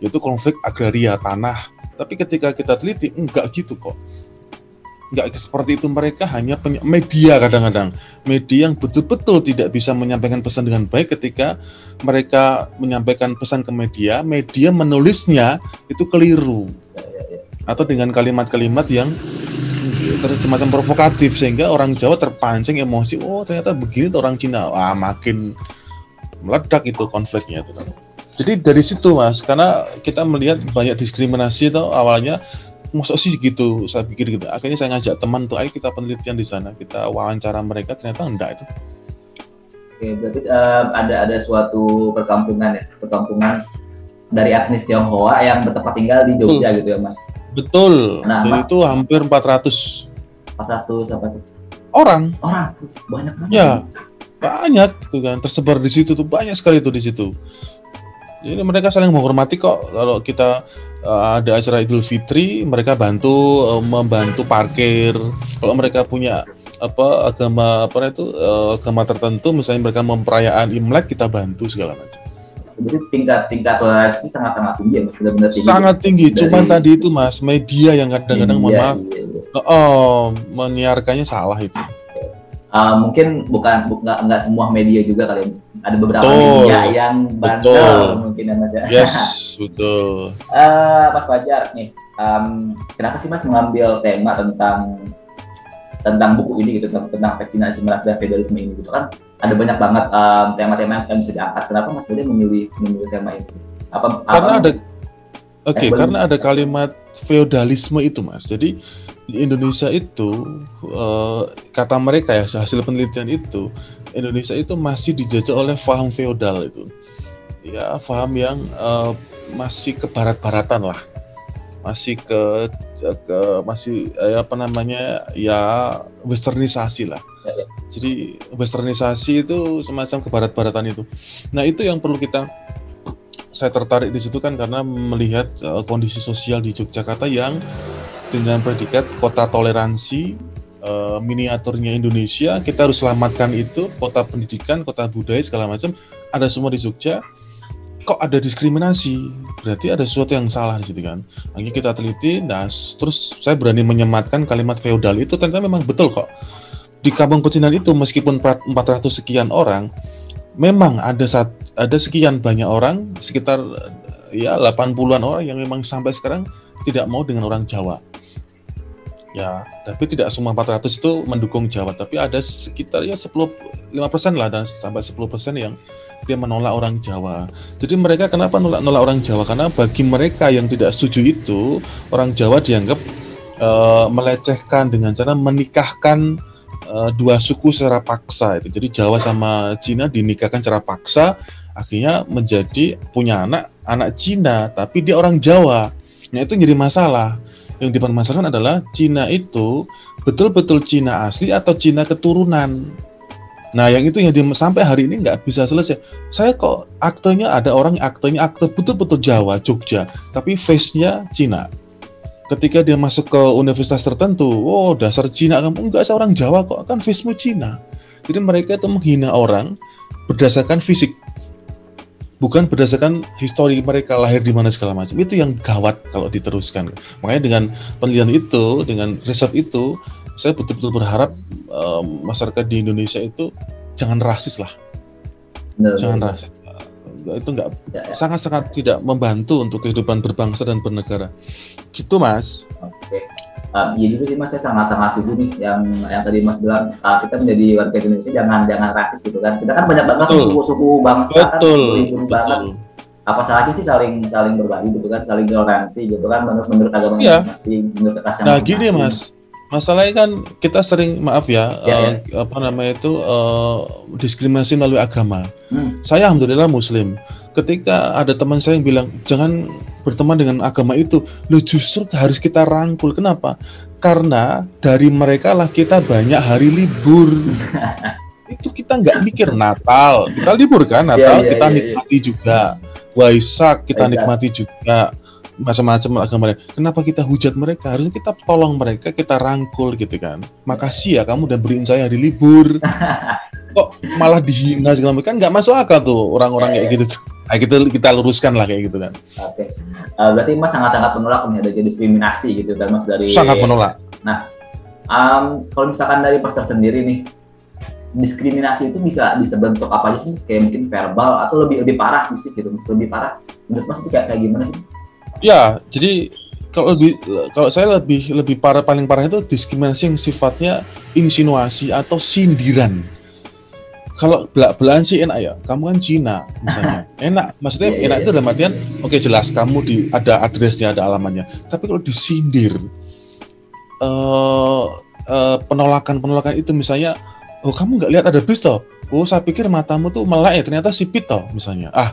[SPEAKER 2] yaitu konflik agraria tanah. Tapi ketika kita teliti enggak gitu kok. Enggak seperti itu mereka hanya media kadang-kadang media yang betul-betul tidak bisa menyampaikan pesan dengan baik ketika mereka menyampaikan pesan ke media, media menulisnya itu keliru atau dengan kalimat-kalimat yang semacam provokatif sehingga orang Jawa terpancing emosi oh ternyata begini orang Cina wah makin meledak itu konfliknya itu kan. Jadi dari situ mas, karena kita melihat banyak diskriminasi itu awalnya masuk sih gitu, saya pikir gitu. Akhirnya saya ngajak teman tuh, ayo kita penelitian di sana, kita wawancara mereka, ternyata enggak itu.
[SPEAKER 1] Oke, berarti um, ada ada suatu perkampungan ya, perkampungan dari etnis Tionghoa yang bertempat tinggal di Jogja Betul. gitu ya mas?
[SPEAKER 2] Betul. Nah, Dan mas, itu hampir 400
[SPEAKER 1] 400 apa tuh?
[SPEAKER 2] Orang.
[SPEAKER 1] Orang, banyak banget.
[SPEAKER 2] Ya, banyak tuh kan tersebar di situ tuh banyak sekali tuh di situ. Jadi mereka saling menghormati kok. Kalau kita uh, ada acara Idul Fitri, mereka bantu uh, membantu parkir. Kalau mereka punya apa agama apa itu uh, agama tertentu, misalnya mereka memperayaan Imlek, kita bantu segala macam.
[SPEAKER 1] Jadi tingkat tingkat toleransi sangat sangat tinggi ya, mas
[SPEAKER 2] benar-benar tinggi. Sangat tinggi. Dari... Cuman tadi itu mas media yang kadang-kadang mohon maaf, iya, iya. oh menyiarkannya salah itu.
[SPEAKER 1] Uh, mungkin bukan nggak nggak semua media juga kali ya. Ada beberapa betul. media yang bandel mungkin ya mas ya.
[SPEAKER 2] Yes betul.
[SPEAKER 1] Uh, mas Fajar nih um, kenapa sih mas mengambil tema tentang tentang buku ini gitu tentang, tentang vaksinasi merak dan feudalisme ini gitu kan? Ada banyak banget um, tema-tema yang bisa diangkat. Kenapa mas Fajar memilih memilih tema ini?
[SPEAKER 2] Apa karena apa, ada oke okay, eh, karena ada kalimat feodalisme itu mas. Jadi di Indonesia itu uh, kata mereka ya hasil penelitian itu Indonesia itu masih dijajah oleh faham feodal itu. Ya faham yang uh, masih ke barat-baratan lah. Masih ke, ke masih eh, apa namanya ya westernisasi lah. Ya, ya. jadi westernisasi itu semacam ke barat-baratan itu. Nah itu yang perlu kita saya tertarik di situ kan karena melihat uh, kondisi sosial di Yogyakarta yang dengan predikat kota toleransi uh, miniaturnya Indonesia kita harus selamatkan itu kota pendidikan kota budaya segala macam ada semua di Jogja. Kok ada diskriminasi? Berarti ada sesuatu yang salah di situ kan? Lagi kita teliti nah terus saya berani menyematkan kalimat feodal itu ternyata memang betul kok. Di Kampung Pecinan itu meskipun 400 sekian orang memang ada saat ada sekian banyak orang sekitar ya 80-an orang yang memang sampai sekarang tidak mau dengan orang Jawa ya tapi tidak semua 400 itu mendukung Jawa tapi ada sekitar ya 10 5% lah dan sampai 10% yang dia menolak orang Jawa. Jadi mereka kenapa nolak nolak orang Jawa? Karena bagi mereka yang tidak setuju itu orang Jawa dianggap uh, melecehkan dengan cara menikahkan uh, dua suku secara paksa itu. Jadi Jawa sama Cina dinikahkan secara paksa, akhirnya menjadi punya anak anak Cina, tapi dia orang Jawa. Nah itu jadi masalah yang dipermasalahkan adalah Cina itu betul-betul Cina asli atau Cina keturunan. Nah, yang itu yang sampai hari ini nggak bisa selesai. Saya kok aktenya ada orang yang aktenya akte betul-betul Jawa, Jogja, tapi face-nya Cina. Ketika dia masuk ke universitas tertentu, oh dasar Cina kamu enggak seorang Jawa kok, kan face-mu Cina. Jadi mereka itu menghina orang berdasarkan fisik bukan berdasarkan histori mereka lahir di mana segala macam. Itu yang gawat kalau diteruskan. Makanya dengan penelitian itu dengan riset itu saya betul-betul berharap um, masyarakat di Indonesia itu jangan rasis lah. Benar, jangan benar. rasis itu enggak ya, ya. sangat-sangat tidak membantu untuk kehidupan berbangsa dan bernegara. Gitu mas.
[SPEAKER 1] Oke um, ya juga sih mas saya sangat sangat setuju nih yang yang tadi mas bilang uh, kita menjadi warga Indonesia jangan jangan rasis gitu kan kita kan banyak banget suku-suku bangsa kan, betul, kan betul. banget apa salahnya sih saling saling berbagi gitu kan saling toleransi gitu kan menurut menurut agama
[SPEAKER 2] ya. masing menurut kelas nah gini mas masalahnya kan kita sering maaf ya, ya, uh, ya. apa namanya itu uh, diskriminasi melalui agama hmm. saya alhamdulillah muslim ketika ada teman saya yang bilang jangan berteman dengan agama itu, lo justru harus kita rangkul. Kenapa? Karena dari mereka lah kita banyak hari libur. itu kita nggak mikir Natal, kita libur kan iya, Natal, yeah, yeah, kita yeah, nikmati yeah. juga. Waisak kita Waisak. nikmati juga macam-macam agama mereka. Kenapa kita hujat mereka? Harusnya kita tolong mereka, kita rangkul gitu kan. Makasih ya kamu udah beriin saya hari libur. Kok malah dihina segala macam kan nggak masuk akal tuh orang-orang yeah, kayak yeah. gitu tuh. Nah, kita kita luruskan lah kayak gitu kan.
[SPEAKER 1] Oke. Okay. Uh, berarti Mas sangat-sangat menolak nih ada diskriminasi gitu kan Mas dari
[SPEAKER 2] Sangat menolak.
[SPEAKER 1] Nah, um, kalau misalkan dari pastor sendiri nih diskriminasi itu bisa bisa bentuk apa aja sih kayak mungkin verbal atau lebih lebih parah sih gitu lebih parah menurut mas itu kayak, kayak gimana sih
[SPEAKER 2] ya jadi kalau lebih kalau saya lebih lebih parah paling parah itu diskriminasi yang sifatnya insinuasi atau sindiran kalau belak-belakan sih enak ya. Kamu kan Cina misalnya. enak. Maksudnya
[SPEAKER 1] Iya, iya,
[SPEAKER 2] enak
[SPEAKER 1] iya.
[SPEAKER 2] itu dalam artian oke jelas kamu di ada adresnya, ada alamannya. Tapi kalau disindir eh eh, penolakan-penolakan itu misalnya oh kamu nggak lihat ada bis toh? Oh saya pikir matamu tuh melek ya ternyata sipit toh misalnya. Ah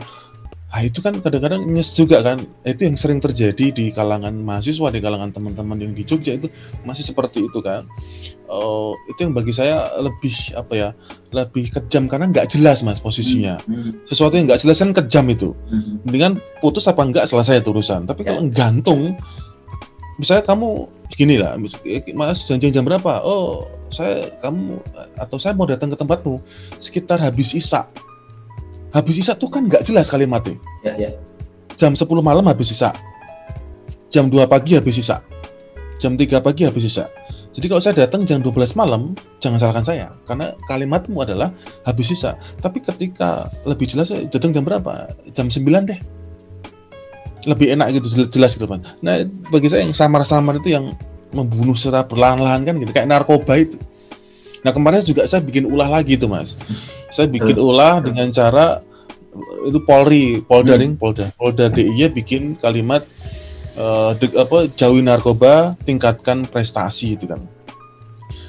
[SPEAKER 2] Ah itu kan kadang-kadang nyes juga kan. Itu yang sering terjadi di kalangan mahasiswa, di kalangan teman-teman yang di Jogja itu masih seperti itu kan. Oh, itu yang bagi saya lebih apa ya, lebih kejam karena nggak jelas mas posisinya.
[SPEAKER 1] Hmm,
[SPEAKER 2] Sesuatu yang nggak jelas kan kejam itu.
[SPEAKER 1] hmm,
[SPEAKER 2] Mendingan putus apa enggak selesai itu urusan. Tapi
[SPEAKER 1] Ya.
[SPEAKER 2] kalau gantung, misalnya kamu gini lah, mis- mas janjian jam berapa? Oh saya kamu atau saya mau datang ke tempatmu sekitar habis isak. Habis isak tuh kan nggak jelas kalimatnya.
[SPEAKER 1] Ya, ya.
[SPEAKER 2] jam 10 malam habis sisa jam 2 pagi habis sisa jam 3 pagi habis sisa jadi kalau saya datang jam 12 malam jangan salahkan saya. Karena kalimatmu adalah habis sisa tapi ketika lebih jelas saya datang jam berapa? Jam 9 deh. Lebih enak gitu jel- jelas gitu kan nah bagi saya yang samar-samar itu yang membunuh secara perlahan-lahan kan gitu kayak narkoba itu. Nah kemarin juga saya bikin ulah lagi tuh mas saya bikin ulah dengan cara itu Polri, Polda
[SPEAKER 1] Hmm.
[SPEAKER 2] ring, Polda, Polda DIY bikin kalimat eh, de- apa jauhi narkoba, tingkatkan prestasi itu kan.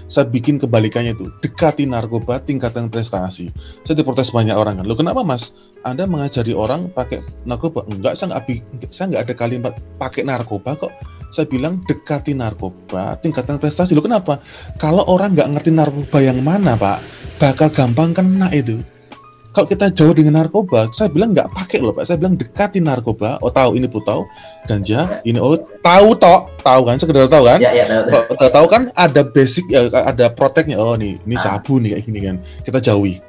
[SPEAKER 2] Saya bikin kebalikannya itu, dekati narkoba, tingkatkan prestasi. Saya diprotes banyak orang kan. Lo kenapa mas? Anda mengajari orang pakai narkoba? Enggak, saya nggak, bi- saya nggak ada kalimat pakai narkoba kok. Saya bilang dekati narkoba, tingkatkan prestasi. Lo kenapa? Kalau orang nggak ngerti narkoba yang mana pak, bakal gampang kena itu kalau kita jauh dengan narkoba, saya bilang nggak pakai loh pak. Saya bilang dekati narkoba. Oh tahu ini tahu ganja. Ini oh tahu toh, tahu kan? Sekedar tahu kan?
[SPEAKER 1] Ya, ya, tahu, tahu.
[SPEAKER 2] Kalau tahu kan ada basic ya, ada proteknya. Oh nih, ini
[SPEAKER 1] Ah.
[SPEAKER 2] sabu nih kayak gini kan. Kita jauhi.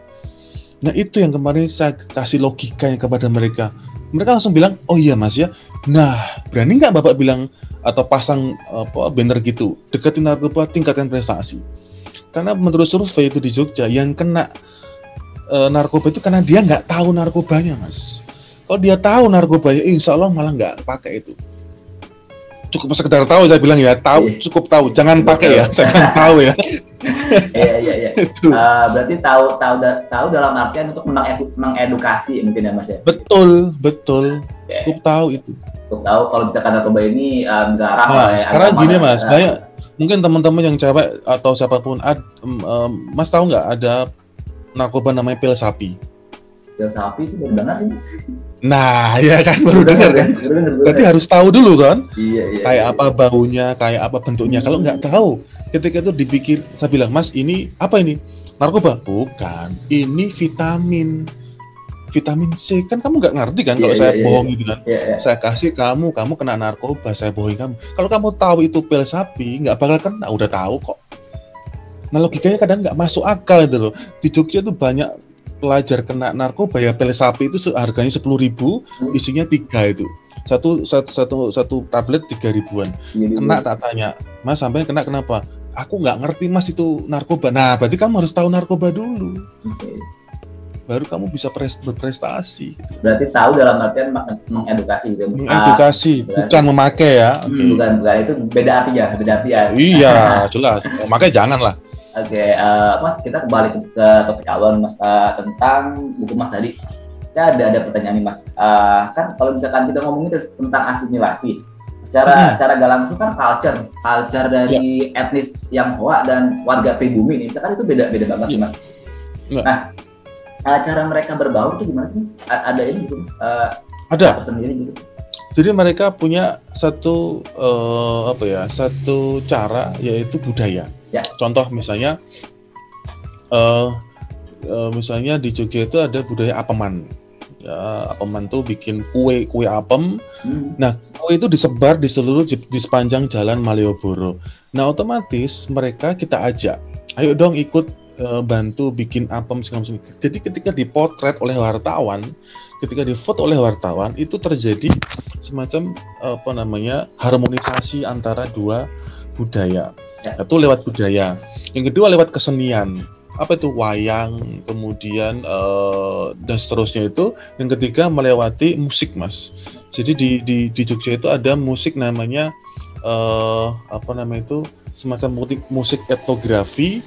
[SPEAKER 2] Nah itu yang kemarin saya kasih logikanya kepada mereka. Mereka langsung bilang, oh iya mas ya. Nah berani nggak bapak bilang atau pasang apa banner gitu, dekati narkoba, tingkatkan prestasi. Karena menurut survei itu di Jogja yang kena eh, narkoba itu karena dia nggak tahu narkobanya mas. Kalau dia tahu narkobanya, insya Allah malah nggak pakai itu. Cukup sekedar tahu saya bilang ya, tahu
[SPEAKER 1] Iya.
[SPEAKER 2] cukup tahu, jangan pakai ya, jangan tahu ya.
[SPEAKER 1] Iya, iya, iya. Eh, berarti tahu tahu da- tahu dalam artian untuk mengedu- mengedukasi mungkin ya Mas ya.
[SPEAKER 2] Betul, betul.
[SPEAKER 1] Oke.
[SPEAKER 2] Cukup tahu itu.
[SPEAKER 1] Untuk tahu kalau misalkan narkoba ini eh, garang
[SPEAKER 2] Nah,
[SPEAKER 1] lah ya.
[SPEAKER 2] sekarang gini
[SPEAKER 1] dan-
[SPEAKER 2] mas,
[SPEAKER 1] eh,
[SPEAKER 2] banyak mungkin teman-teman yang cewek atau siapa pun, ad, em, em, mas tahu nggak ada narkoba namanya pil sapi?
[SPEAKER 1] pil sapi sih sih Mas.
[SPEAKER 2] Nah, ya kan baru dengar kan?
[SPEAKER 1] Baru
[SPEAKER 2] Berarti harus tahu dulu kan?
[SPEAKER 1] Iya, iya.
[SPEAKER 2] kayak
[SPEAKER 1] iya.
[SPEAKER 2] apa baunya, kayak apa bentuknya. Kalau nggak tahu, ketika itu dipikir, saya bilang, Mas, ini apa ini? Narkoba? Bukan, ini vitamin. Vitamin C kan kamu nggak ngerti kan kalau
[SPEAKER 1] Iya,
[SPEAKER 2] saya
[SPEAKER 1] iya, iya.
[SPEAKER 2] bohong gitu kan?
[SPEAKER 1] Iya.
[SPEAKER 2] Saya kasih kamu, kamu kena narkoba, saya bohongin kamu. Kalau kamu tahu itu pil sapi, nggak bakal kena, udah tahu kok. Nah logikanya kadang nggak masuk akal itu loh. Di Jogja tuh banyak pelajar kena narkoba ya pil sapi itu harganya sepuluh ribu,
[SPEAKER 1] Hmm.
[SPEAKER 2] isinya tiga itu. Satu satu satu, satu tablet tiga ribuan
[SPEAKER 1] Iya,
[SPEAKER 2] kena tak tanya mas sampai kena kenapa aku nggak ngerti mas itu narkoba nah berarti kamu harus tahu narkoba dulu baru kamu bisa pres- berprestasi
[SPEAKER 1] Berarti tahu dalam artian meng- mengedukasi gitu. ya.
[SPEAKER 2] mengedukasi
[SPEAKER 1] berarti-
[SPEAKER 2] bukan memakai ya
[SPEAKER 1] Ah,
[SPEAKER 2] Oke.
[SPEAKER 1] hmm, bukan, bukan itu beda artinya, beda artian.
[SPEAKER 2] iya jelas memakai jangan lah
[SPEAKER 1] Oke, eh, Mas kita kembali ke, ke topik awal Mas eh, tentang buku Mas tadi. Saya ada ada pertanyaan nih Mas. Eh, kan kalau misalkan kita ngomongin tentang asimilasi, secara
[SPEAKER 2] Hmm.
[SPEAKER 1] secara gak langsung kan culture, culture dari etnis yang Hoa dan warga pribumi nih, misalkan itu beda beda banget nih Mas.
[SPEAKER 2] Iya.
[SPEAKER 1] Nah, eh, cara mereka berbaur itu gimana sih Mas? A- ada ini gitu Mas? Eh,
[SPEAKER 2] ada
[SPEAKER 1] tersendiri gitu.
[SPEAKER 2] jadi mereka punya satu eh, apa ya satu cara yaitu budaya
[SPEAKER 1] Ya.
[SPEAKER 2] contoh misalnya eh eh, misalnya di Jogja itu ada budaya apeman ya apeman tuh bikin kue kue apem
[SPEAKER 1] Hmm.
[SPEAKER 2] kue itu disebar di seluruh di, sepanjang jalan Malioboro. Nah otomatis mereka kita ajak, ayo dong ikut eh, bantu bikin apem segala macam. Jadi ketika dipotret oleh wartawan, ketika difoto oleh wartawan itu terjadi semacam apa namanya harmonisasi antara dua budaya. Satu lewat budaya, yang kedua lewat kesenian. Apa itu wayang, kemudian eh, dan seterusnya itu. Yang ketiga melewati musik, mas. Jadi di di di Jogja itu ada musik namanya eh apa namanya itu semacam musik musik etnografi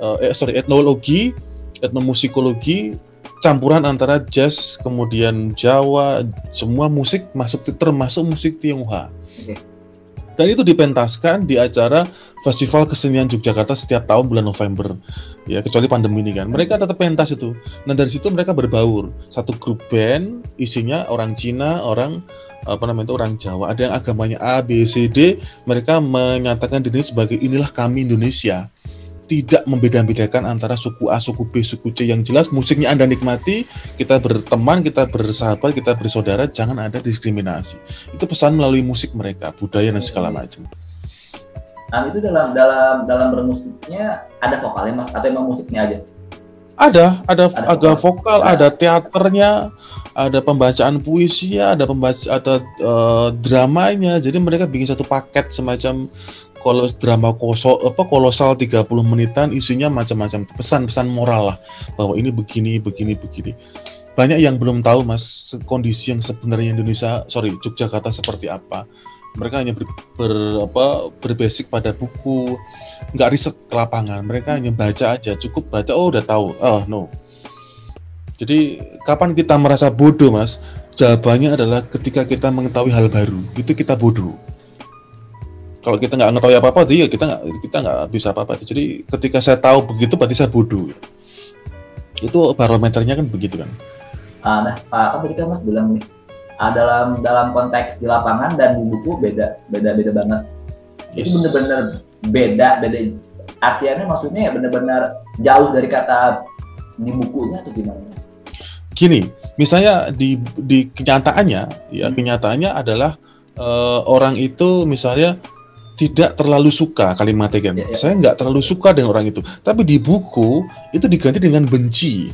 [SPEAKER 2] eh eh, sorry etnologi etnomusikologi campuran antara jazz kemudian Jawa semua musik masuk termasuk musik Tionghoa okay. Dan itu dipentaskan di acara Festival Kesenian Yogyakarta setiap tahun bulan November. Ya kecuali pandemi ini kan. Mereka tetap pentas itu. Nah dari situ mereka berbaur. Satu grup band isinya orang Cina orang apa namanya itu orang Jawa. Ada yang agamanya A B C D. Mereka menyatakan diri sebagai inilah kami Indonesia tidak membeda-bedakan antara suku A, suku B, suku C yang jelas musiknya Anda nikmati, kita berteman, kita bersahabat, kita bersaudara, jangan ada diskriminasi. Itu pesan melalui musik mereka, budaya dan segala macam.
[SPEAKER 1] Nah, itu dalam dalam dalam bermusiknya ada vokalnya Mas atau emang musiknya aja?
[SPEAKER 2] Ada, ada, ada agak vokal, nah. ada teaternya, ada pembacaan puisi, ada pembaca ada uh, dramanya. Jadi mereka bikin satu paket semacam kalau drama koso apa kolosal 30 menitan isinya macam-macam. Pesan-pesan moral lah bahwa ini begini begini begini. Banyak yang belum tahu mas kondisi yang sebenarnya Indonesia sorry Yogyakarta seperti apa. Mereka hanya ber, ber apa berbasic pada buku nggak riset ke lapangan. Mereka hanya baca aja cukup baca oh udah tahu. Oh no. Jadi kapan kita merasa bodoh mas? Jawabannya adalah ketika kita mengetahui hal baru. Itu kita bodoh kalau kita nggak ngetahui apa apa ya kita nggak kita nggak bisa apa apa jadi ketika saya tahu begitu berarti saya bodoh. Itu barometernya kan begitu kan?
[SPEAKER 1] Ah, nah pak kan tadi kan mas bilang nih ah, dalam dalam konteks di lapangan dan di buku beda beda beda banget. Yes. itu benar-benar beda beda artiannya maksudnya benar-benar jauh dari kata di bukunya atau gimana
[SPEAKER 2] gini misalnya di di kenyataannya ya hmm. kenyataannya adalah uh, orang itu misalnya tidak terlalu suka kalimatnya kan. Ya, ya. Saya nggak terlalu suka dengan orang itu. Tapi di buku itu diganti dengan benci.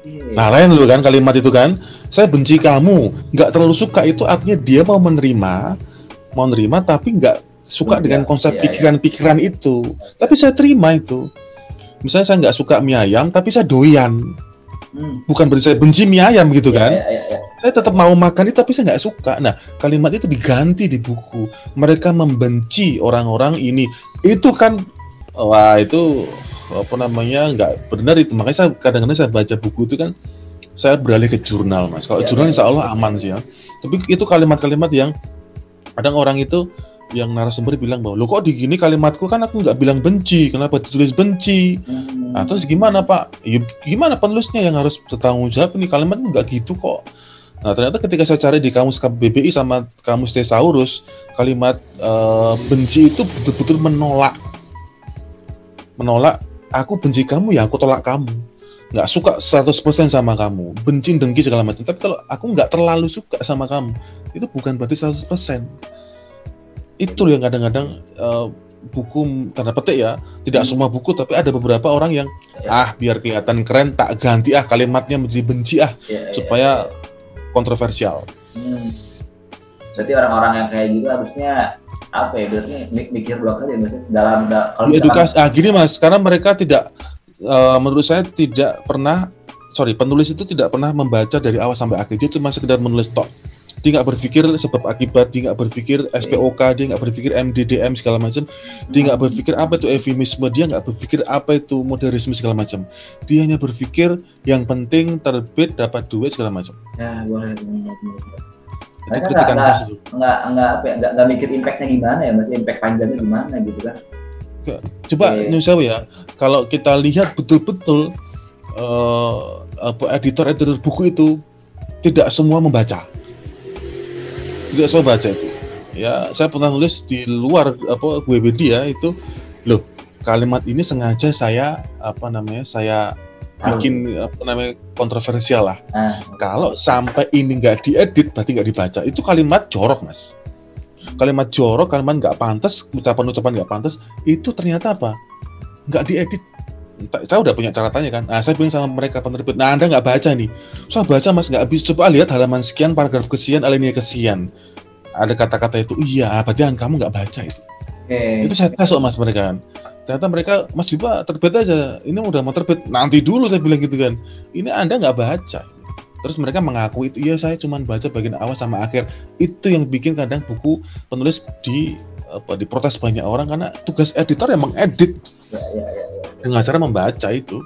[SPEAKER 2] Ya, Nah lain dulu kan kalimat itu kan. Saya benci kamu. Nggak terlalu suka itu artinya dia mau menerima, mau menerima tapi nggak suka dengan konsep iya, iya. pikiran-pikiran itu. Tapi saya terima itu. Misalnya saya nggak suka mie ayam, tapi saya doyan. Hmm. Bukan berarti saya benci mie ayam gitu kan. Ya, ya, ya saya tetap mau makan itu tapi saya nggak suka. Nah kalimat itu diganti di buku. Mereka membenci orang-orang ini. Itu kan wah itu apa namanya nggak benar itu. Makanya saya kadang-kadang saya baca buku itu kan saya beralih ke jurnal mas. Kalau ya, jurnal ya. insya Allah aman sih ya. Tapi itu kalimat-kalimat yang kadang orang itu yang narasumber bilang bahwa lo kok di gini kalimatku kan aku nggak bilang benci kenapa ditulis benci hmm. nah terus gimana pak ya, gimana penulisnya yang harus bertanggung jawab ini kalimat nggak gitu kok Nah, ternyata ketika saya cari di kamus KBBI sama kamus Thesaurus, kalimat uh, benci itu betul-betul menolak. Menolak, aku benci kamu ya aku tolak kamu. Nggak suka 100% sama kamu. Benci, dengki, segala macam. Tapi kalau aku nggak terlalu suka sama kamu, itu bukan berarti 100%. Itu yang kadang-kadang uh, buku tanda petik ya tidak hmm. semua buku tapi ada beberapa orang yang ya. ah biar kelihatan keren tak ganti ah kalimatnya menjadi benci ah ya, ya supaya ya kontroversial. Hmm.
[SPEAKER 1] Berarti orang-orang yang kayak gitu harusnya apa ya? Berarti mikir dua kali ya maksudnya dalam da
[SPEAKER 2] kalau edukasi. Ah gini mas, karena mereka tidak uh, menurut saya tidak pernah sorry penulis itu tidak pernah membaca dari awal sampai akhir dia cuma sekedar menulis tok dia nggak berpikir sebab akibat dia nggak berpikir SPOK dia nggak berpikir MDDM segala macam. Dia nggak berpikir apa itu eufemisme dia nggak berpikir apa itu modernisme segala macam. Dia hanya berpikir yang penting terbit dapat duit segala macam. Ya boleh
[SPEAKER 1] itu kritikan nggak, nggak nggak ya, nggak, nggak mikir impactnya gimana ya masih impact panjangnya gimana gitu kan.
[SPEAKER 2] Coba okay. Nyusaw ya. Kalau kita lihat betul-betul uh, apa editor-editor buku itu tidak semua membaca tidak saya baca itu ya saya pernah nulis di luar apa Webedia itu loh kalimat ini sengaja saya apa namanya saya bikin apa namanya kontroversial lah. Uh. Kalau sampai ini nggak diedit berarti nggak dibaca. Itu kalimat jorok mas. Kalimat jorok, kalimat nggak pantas, ucapan-ucapan nggak pantas. Itu ternyata apa? Nggak diedit. Saya udah punya catatannya kan. Nah saya bilang sama mereka penerbit. Nah anda nggak baca nih. Saya baca mas nggak habis. Coba lihat halaman sekian, paragraf kesian, alinea kesian ada kata-kata itu iya apa jangan kamu nggak baca itu okay. itu saya tes mas mereka kan ternyata mereka mas juga terbit aja ini udah mau terbit nanti dulu saya bilang gitu kan ini anda nggak baca terus mereka mengaku itu iya saya cuma baca bagian awal sama akhir itu yang bikin kadang buku penulis di apa diprotes banyak orang karena tugas editor emang edit ya, ya, ya, ya. dengan cara membaca itu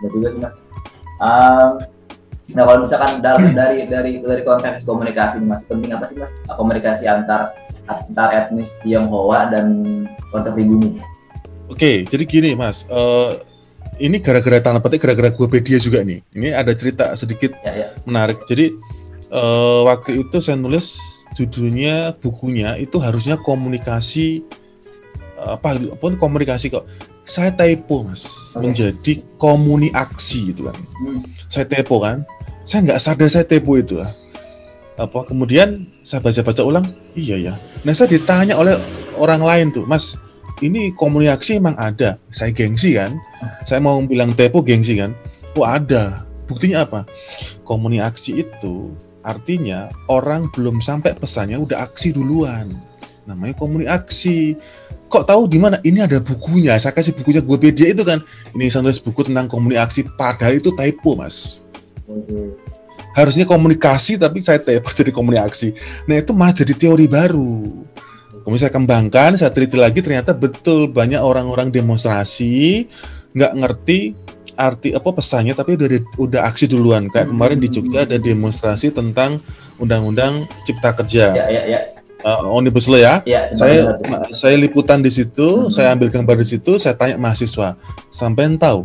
[SPEAKER 1] betul juga sih mas um, nah kalau misalkan dari dari dari dari konteks komunikasi mas penting apa sih mas komunikasi antar antar etnis Tionghoa dan konteks pribumi
[SPEAKER 2] Oke, jadi gini mas, uh, ini gara-gara tanah petik, gara-gara gue pedia juga nih. Ini ada cerita sedikit
[SPEAKER 1] ya, ya.
[SPEAKER 2] menarik. Jadi uh, waktu itu saya nulis judulnya bukunya itu harusnya komunikasi apa pun komunikasi kok. Saya typo mas, okay. menjadi komunikasi itu kan. Hmm. Saya typo kan. Saya nggak sadar saya typo itu lah. Apa kemudian saya baca-baca ulang, iya ya. Nah saya ditanya oleh orang lain tuh, mas ini komunikasi emang ada. Saya gengsi kan. Saya mau bilang tepo gengsi kan. Oh ada. Buktinya apa? Komunikasi itu artinya orang belum sampai pesannya udah aksi duluan. Namanya komunikasi. Kok tahu di mana? Ini ada bukunya. Saya kasih bukunya gue media itu kan. Ini saya tulis buku tentang komunikasi. Padahal itu typo mas. Harusnya komunikasi tapi saya typo jadi komunikasi. Nah itu malah jadi teori baru Kemudian saya kembangkan, saya teliti lagi ternyata betul banyak orang-orang demonstrasi nggak ngerti arti apa pesannya tapi udah udah aksi duluan kayak kemarin di Jogja ada demonstrasi tentang undang-undang cipta kerja.
[SPEAKER 1] Ya, ya, ya.
[SPEAKER 2] Uh, omnibus law ya. ya saya benar. saya liputan di situ, hmm. saya ambil gambar di situ, saya tanya mahasiswa, sampai tahu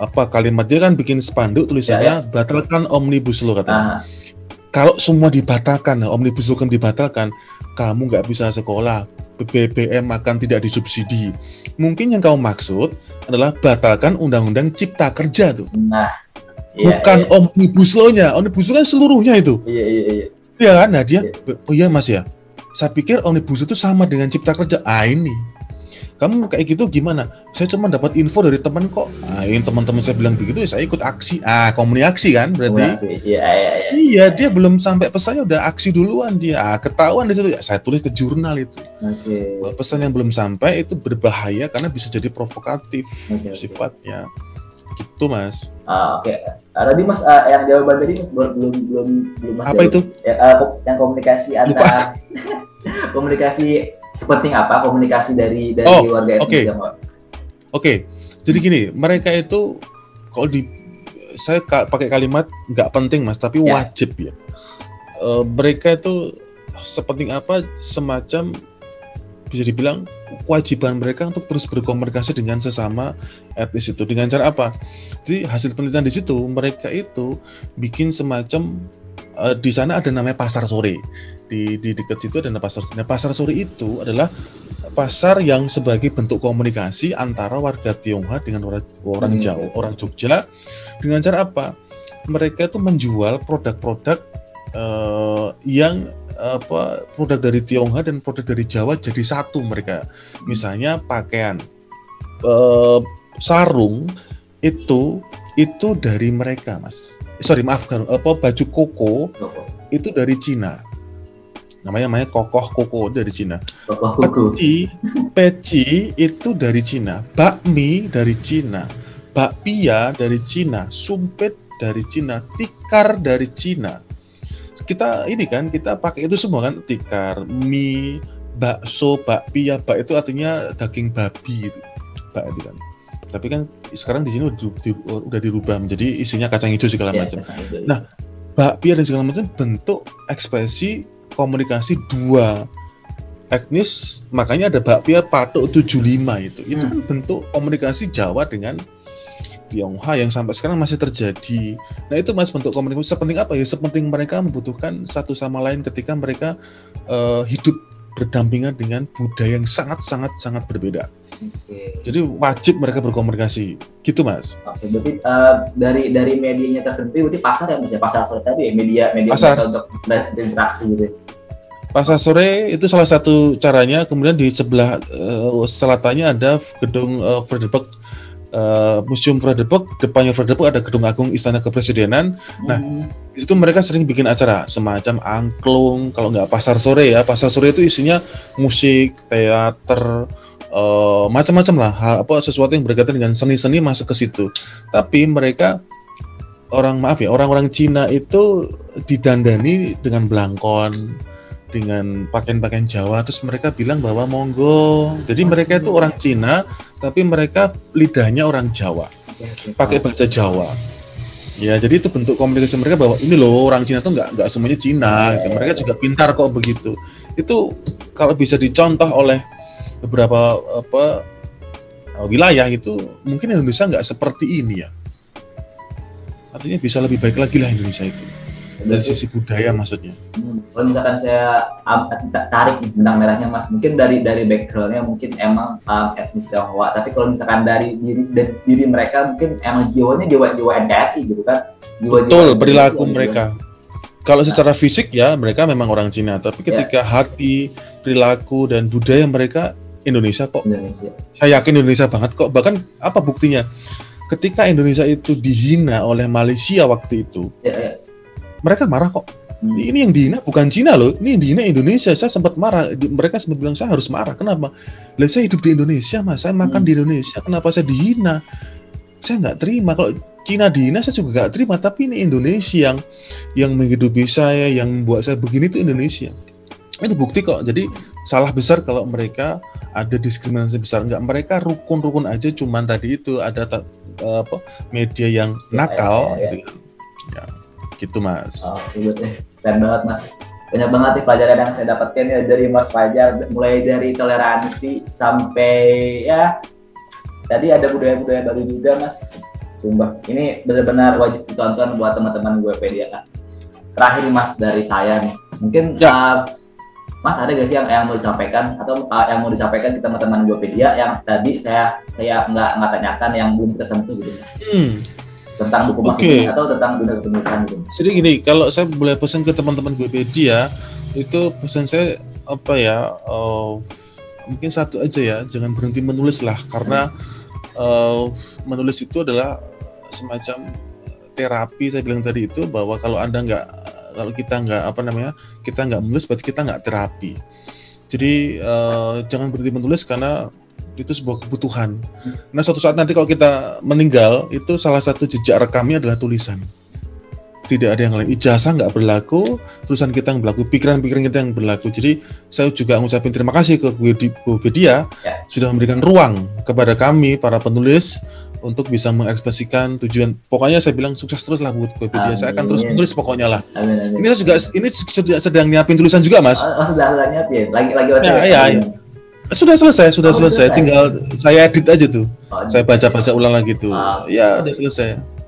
[SPEAKER 2] apa kalimat dia kan bikin spanduk tulisannya ya, ya. batalkan omnibus law katanya. Ah kalau semua dibatalkan, omnibus law kan dibatalkan, kamu nggak bisa sekolah, BBM akan tidak disubsidi. Mungkin yang kamu maksud adalah batalkan undang-undang cipta kerja tuh. Nah, iya, bukan iya. omnibus law-nya, omnibus law seluruhnya itu.
[SPEAKER 1] Iya, iya, iya.
[SPEAKER 2] Iya kan, nah dia, iya. oh iya mas ya, saya pikir omnibus itu sama dengan cipta kerja. Ah ini, kamu kayak gitu gimana? Saya cuma dapat info dari teman kok. Nah, ini teman-teman saya bilang begitu, ya saya ikut aksi. Ah, komunikasi kan berarti.
[SPEAKER 1] Iya, iya,
[SPEAKER 2] iya. Iya, dia belum sampai pesannya udah aksi duluan dia. Ah, ketahuan di situ. Ya, saya tulis ke jurnal itu. Oke. Okay. Pesan yang belum sampai itu berbahaya karena bisa jadi provokatif okay, sifatnya. Okay. Gitu, Mas.
[SPEAKER 1] Ah, oke. Okay. Uh, tadi Mas uh, yang jawaban tadi Mas belum belum belum Mas
[SPEAKER 2] Apa jawab. itu?
[SPEAKER 1] Ya, uh, yang komunikasi antara komunikasi penting apa komunikasi dari dari oh, warga
[SPEAKER 2] Oke. Oke. Okay. Jadi gini, mereka itu kalau di saya pakai kalimat nggak penting mas, tapi ya. wajib ya. Uh, mereka itu sepenting apa semacam bisa dibilang kewajiban mereka untuk terus berkomunikasi dengan sesama etnis itu dengan cara apa? Jadi hasil penelitian di situ mereka itu bikin semacam uh, di sana ada namanya pasar sore di di dekat situ ada pasar sore. Nah, pasar sore itu adalah pasar yang sebagai bentuk komunikasi antara warga Tionghoa dengan orang, orang hmm. Jawa, orang Jogja dengan cara apa? Mereka itu menjual produk-produk uh, yang apa produk dari Tionghoa dan produk dari Jawa jadi satu mereka. Misalnya pakaian uh, sarung itu itu dari mereka, Mas sorry maaf apa baju koko itu dari Cina namanya namanya kokoh koko dari Cina. Peci peci itu dari Cina. Bakmi dari Cina. Bakpia dari Cina. Sumpit dari Cina. Tikar dari Cina. Kita ini kan kita pakai itu semua kan tikar mie bakso bakpia. Bak itu artinya daging babi itu. Bak itu kan. Tapi kan sekarang di sini udah, di, udah dirubah menjadi isinya kacang hijau segala yeah, macam. Iya. Nah, bakpia dan segala macam bentuk ekspresi komunikasi dua etnis, makanya ada bakpia patok 75 itu. Itu hmm. kan bentuk komunikasi Jawa dengan Tionghoa yang sampai sekarang masih terjadi. Nah itu mas bentuk komunikasi sepenting apa ya? Sepenting mereka membutuhkan satu sama lain ketika mereka uh, hidup berdampingan dengan budaya yang sangat sangat sangat berbeda. Okay. Jadi wajib mereka berkomunikasi, gitu mas.
[SPEAKER 1] Oke, okay, berarti uh, dari dari medianya tersebut, berarti pasar ya mas ya pasar sore tadi ya media media pasar. untuk berinteraksi gitu. Ya?
[SPEAKER 2] Pasar sore itu salah satu caranya. Kemudian di sebelah uh, selatannya ada gedung uh, Frederick uh, Museum Frederick. Depannya Frederick ada gedung agung Istana Kepresidenan. Nah, hmm. di situ mereka sering bikin acara semacam angklung. Kalau nggak pasar sore ya, pasar sore itu isinya musik, teater uh, macam-macam lah apa sesuatu yang berkaitan dengan seni-seni masuk ke situ tapi mereka orang maaf ya orang-orang Cina itu didandani dengan belangkon dengan pakaian-pakaian Jawa terus mereka bilang bahwa monggo jadi mereka itu orang Cina tapi mereka lidahnya orang Jawa pakai bahasa Jawa. Ya, jadi itu bentuk komunikasi mereka bahwa ini loh orang Cina tuh nggak nggak semuanya Cina, gitu. mereka juga pintar kok begitu. Itu kalau bisa dicontoh oleh beberapa apa wilayah itu mungkin Indonesia nggak seperti ini ya. Artinya bisa lebih baik lagi lah Indonesia itu dari sisi budaya maksudnya.
[SPEAKER 1] Hmm, kalau misalkan saya um, tarik benang merahnya mas, mungkin dari dari backgroundnya mungkin emang um, etnis Tionghoa, tapi kalau misalkan dari diri dari diri mereka mungkin emang jiwanya jiwa jiwa NKRI gitu kan? Jiwa,
[SPEAKER 2] Betul jiwa, perilaku jiwa, mereka. Kalau secara fisik ya mereka memang orang Cina, tapi ya. ketika yeah. hati, perilaku dan budaya mereka Indonesia kok. Indonesia. Saya yakin Indonesia banget kok. Bahkan apa buktinya? Ketika Indonesia itu dihina oleh Malaysia waktu itu, ya, ya mereka marah kok. Hmm. Ini yang dihina bukan Cina loh, ini yang dihina Indonesia. Saya sempat marah, mereka sempat bilang saya harus marah. Kenapa? Lah saya hidup di Indonesia mas, saya makan hmm. di Indonesia. Kenapa saya dihina? Saya nggak terima. Kalau Cina dihina saya juga nggak terima. Tapi ini Indonesia yang yang menghidupi saya, yang membuat saya begini itu Indonesia. Itu bukti kok. Jadi salah besar kalau mereka ada diskriminasi besar. Enggak, mereka rukun-rukun aja. Cuman tadi itu ada apa media yang nakal. Ya, ya, ya. Gitu. Gitu mas.
[SPEAKER 1] Oh ribet ya keren banget mas. Banyak banget nih pelajaran yang saya dapatkan ya dari Mas Fajar mulai dari toleransi sampai ya tadi ada budaya-budaya baru juga Mas. Sumpah ini benar-benar wajib ditonton buat teman-teman gue pedia kan terakhir Mas dari saya nih. Mungkin ya. uh, Mas ada gak sih yang, yang mau disampaikan? Atau uh, yang mau disampaikan ke teman-teman gue pedia yang tadi saya saya nggak nggak tanyakan yang belum tersentuh gitu? Hmm tentang buku okay. atau tentang dunia kepenulisan gitu.
[SPEAKER 2] Jadi gini, kalau saya boleh pesan ke teman-teman ya, itu pesan saya apa ya? Uh, mungkin satu aja ya, jangan berhenti menulis lah, karena uh, menulis itu adalah semacam terapi. Saya bilang tadi itu bahwa kalau anda nggak, kalau kita nggak apa namanya, kita nggak menulis, berarti kita nggak terapi. Jadi uh, jangan berhenti menulis karena itu sebuah kebutuhan. Nah suatu saat nanti kalau kita meninggal itu salah satu jejak rekamnya adalah tulisan. Tidak ada yang lain. Ijazah nggak berlaku, tulisan kita yang berlaku, pikiran-pikiran kita yang berlaku. Jadi saya juga mengucapkan terima kasih ke Bedia ya. sudah memberikan ruang kepada kami para penulis untuk bisa mengekspresikan tujuan. Pokoknya saya bilang sukses terus lah buat Bedia. Saya akan terus menulis pokoknya lah. Amin, amin. Ini juga ini sedang nyiapin tulisan juga mas.
[SPEAKER 1] Oh, oh sudah nyiapin. Lagi lagi.
[SPEAKER 2] Ya, ya, ya. Sudah selesai, sudah oh, selesai. selesai. Tinggal saya edit aja tuh. Oh, saya baca-baca ulang lagi tuh. Oh, ya, udah selesai.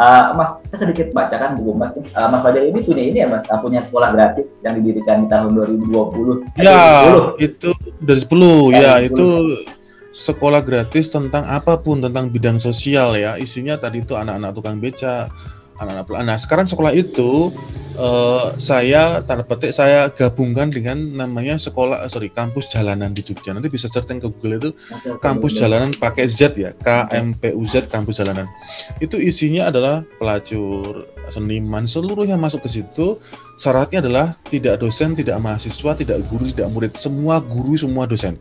[SPEAKER 1] Uh, mas, saya sedikit bacakan buku Mas. Uh, mas Fajar ini punya ini ya Mas, uh, punya sekolah gratis yang didirikan di tahun 2020.
[SPEAKER 2] Ya, 20. itu dari 10 ya, ya 10. itu sekolah gratis tentang apa pun tentang bidang sosial ya. Isinya tadi itu anak-anak tukang beca, anak-anak Nah, sekarang sekolah itu uh, saya tanda petik saya gabungkan dengan namanya sekolah sorry kampus jalanan di Jogja. Nanti bisa searching ke Google itu kampus jalanan pakai Z ya, KMPUZ kampus jalanan. Itu isinya adalah pelacur, seniman, seluruhnya masuk ke situ. Syaratnya adalah tidak dosen, tidak mahasiswa, tidak guru, tidak murid, semua guru, semua dosen.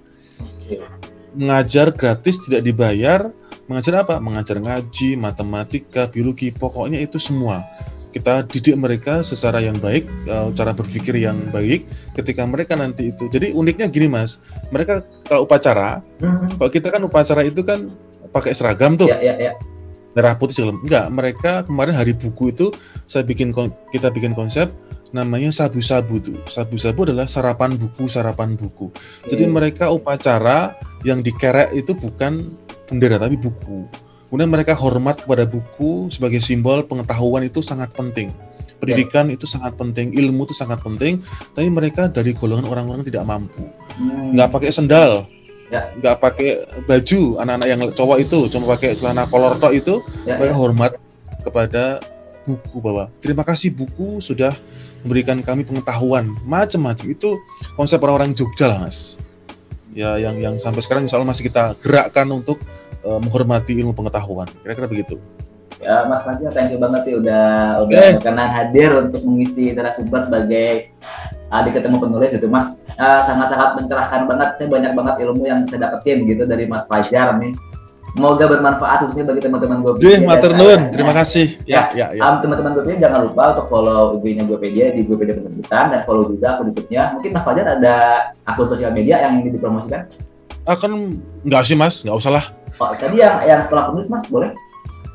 [SPEAKER 2] Mengajar gratis tidak dibayar, Mengajar apa? Mengajar ngaji, matematika, biologi, pokoknya itu semua. Kita didik mereka secara yang baik, uh, cara berpikir yang baik ketika mereka nanti itu. Jadi uniknya gini Mas, mereka kalau upacara, hmm. kalau kita kan upacara itu kan pakai seragam tuh. Ya, ya, ya. Merah putih segala. Enggak, mereka kemarin hari buku itu saya bikin kita bikin konsep namanya sabu-sabu tuh. Sabu-sabu adalah sarapan buku, sarapan buku. Jadi hmm. mereka upacara yang dikerek itu bukan bendera tapi buku. Kemudian mereka hormat kepada buku sebagai simbol pengetahuan itu sangat penting. Pendidikan ya. itu sangat penting, ilmu itu sangat penting, tapi mereka dari golongan orang-orang tidak mampu. Hmm. Nggak pakai sendal, ya. nggak pakai baju, anak-anak yang cowok itu cuma pakai celana kolor tok itu, ya, mereka ya. hormat kepada buku bahwa terima kasih buku sudah memberikan kami pengetahuan macam-macam itu konsep orang-orang Jogja lah mas ya yang yang sampai sekarang insya Allah masih kita gerakkan untuk uh, menghormati ilmu pengetahuan kira-kira begitu
[SPEAKER 1] ya Mas Fajar thank you banget ya udah udah okay. berkenan hadir untuk mengisi narasumber sebagai adik ketemu penulis itu Mas uh, sangat-sangat mencerahkan banget saya banyak banget ilmu yang saya dapetin gitu dari Mas Fajar nih Semoga bermanfaat khususnya bagi teman-teman gue.
[SPEAKER 2] Jih, matur nuwun. Terima kasih.
[SPEAKER 1] Ya, ya, ya. Um, teman-teman gue jangan lupa untuk follow IG-nya Gopedia di Gopedia Penerbitan dan follow juga akun YouTube-nya. Mungkin Mas Fajar ada akun sosial media yang ingin dipromosikan?
[SPEAKER 2] Akan enggak sih Mas, enggak usah lah.
[SPEAKER 1] Oh, tadi yang yang sekolah penulis Mas boleh?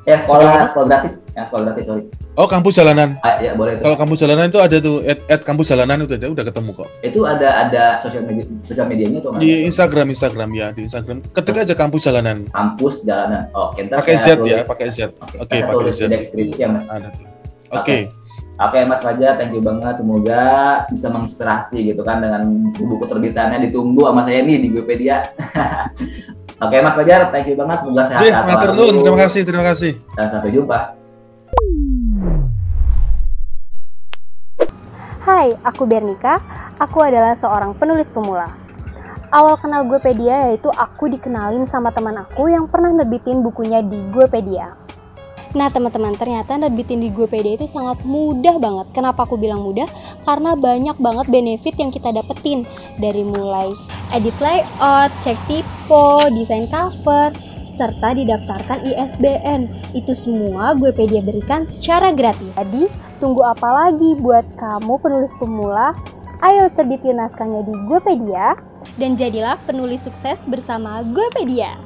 [SPEAKER 1] Ya sekolah,
[SPEAKER 2] Sekolah
[SPEAKER 1] sekolah gratis, ya sekolah gratis sorry.
[SPEAKER 2] Oh, kampus jalanan.
[SPEAKER 1] Ah, ya boleh itu.
[SPEAKER 2] Kalau kampus jalanan itu ada tuh at, at kampus jalanan itu ada udah ketemu kok.
[SPEAKER 1] Itu ada ada sosial media sosial medianya atau
[SPEAKER 2] Di
[SPEAKER 1] nggak?
[SPEAKER 2] Instagram Instagram ya, di Instagram. Ketik aja kampus jalanan.
[SPEAKER 1] Kampus jalanan. Oke, ntar
[SPEAKER 2] Pakai Z ya, pakai Z.
[SPEAKER 1] Oke,
[SPEAKER 2] Oke,
[SPEAKER 1] saya
[SPEAKER 2] pakai Z.
[SPEAKER 1] deskripsi ya mas.
[SPEAKER 2] Ada tuh. Oke.
[SPEAKER 1] Oke Mas Fajar, thank you banget. Semoga bisa menginspirasi gitu kan dengan buku terbitannya ditunggu sama saya nih di Wikipedia. Oke Mas Fajar, thank you banget. Semoga sehat selalu.
[SPEAKER 2] Terima kasih, terima kasih.
[SPEAKER 1] Dan sampai jumpa.
[SPEAKER 3] Hai, aku Bernika. Aku adalah seorang penulis pemula. Awal kenal Guepedia yaitu aku dikenalin sama teman aku yang pernah nerbitin bukunya di Guepedia. Nah teman-teman, ternyata nerbitin di Guepedia itu sangat mudah banget. Kenapa aku bilang mudah? Karena banyak banget benefit yang kita dapetin. Dari mulai edit layout, cek typo, desain cover, serta didaftarkan ISBN. Itu semua Guepedia berikan secara gratis. Jadi, tunggu apa lagi buat kamu penulis pemula? Ayo terbitin naskahnya di Guepedia dan jadilah penulis sukses bersama Guepedia.